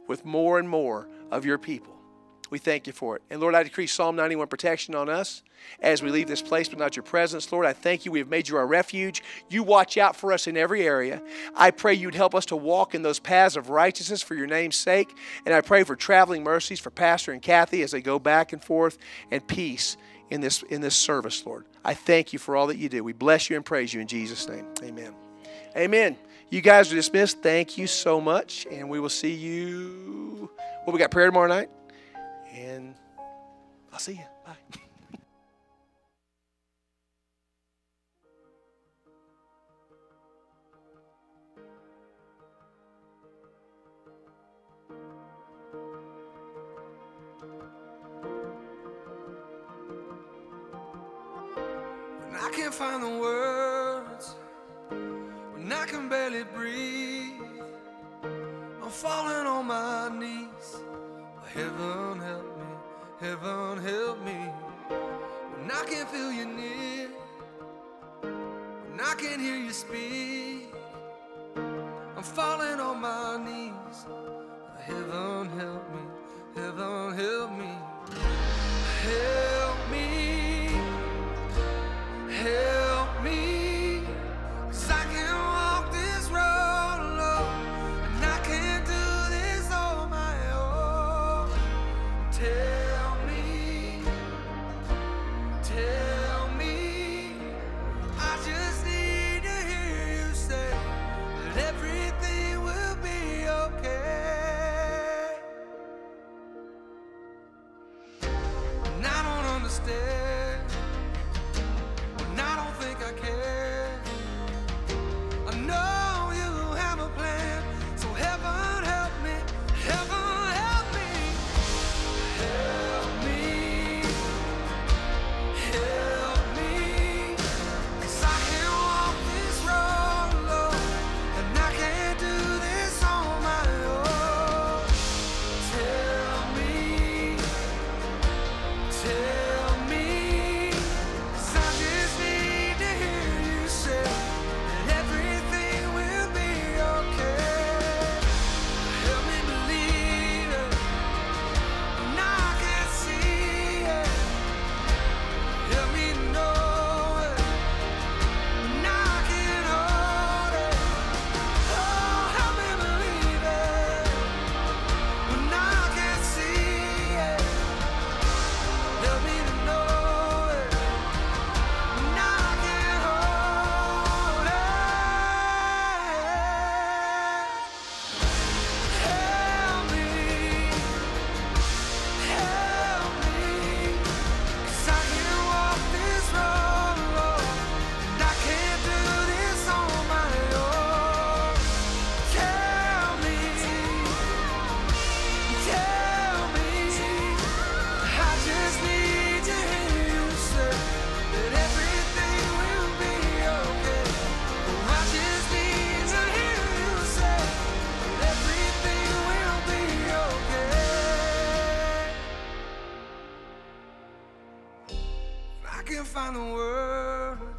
with more and more of your people. We thank you for it. And Lord, I decree Psalm 91 protection on us as we leave this place, but not your presence. Lord, I thank you. We have made you our refuge. You watch out for us in every area. I pray you'd help us to walk in those paths of righteousness for your name's sake. And I pray for traveling mercies for Pastor and Kathy as they go back and forth and peace in this, in this service, Lord. I thank you for all that you do. We bless you and praise you in Jesus' name. Amen. Amen. You guys are dismissed. Thank you so much. And we will see you. Well, we got prayer tomorrow night. And I'll see you. Bye. I can't find the words, when I can barely breathe, I'm falling on my knees. Heaven help me, heaven help me. When I can't feel you near, when I can't hear you speak, I'm falling on my knees. Heaven help me, Heaven help me. Help me. Help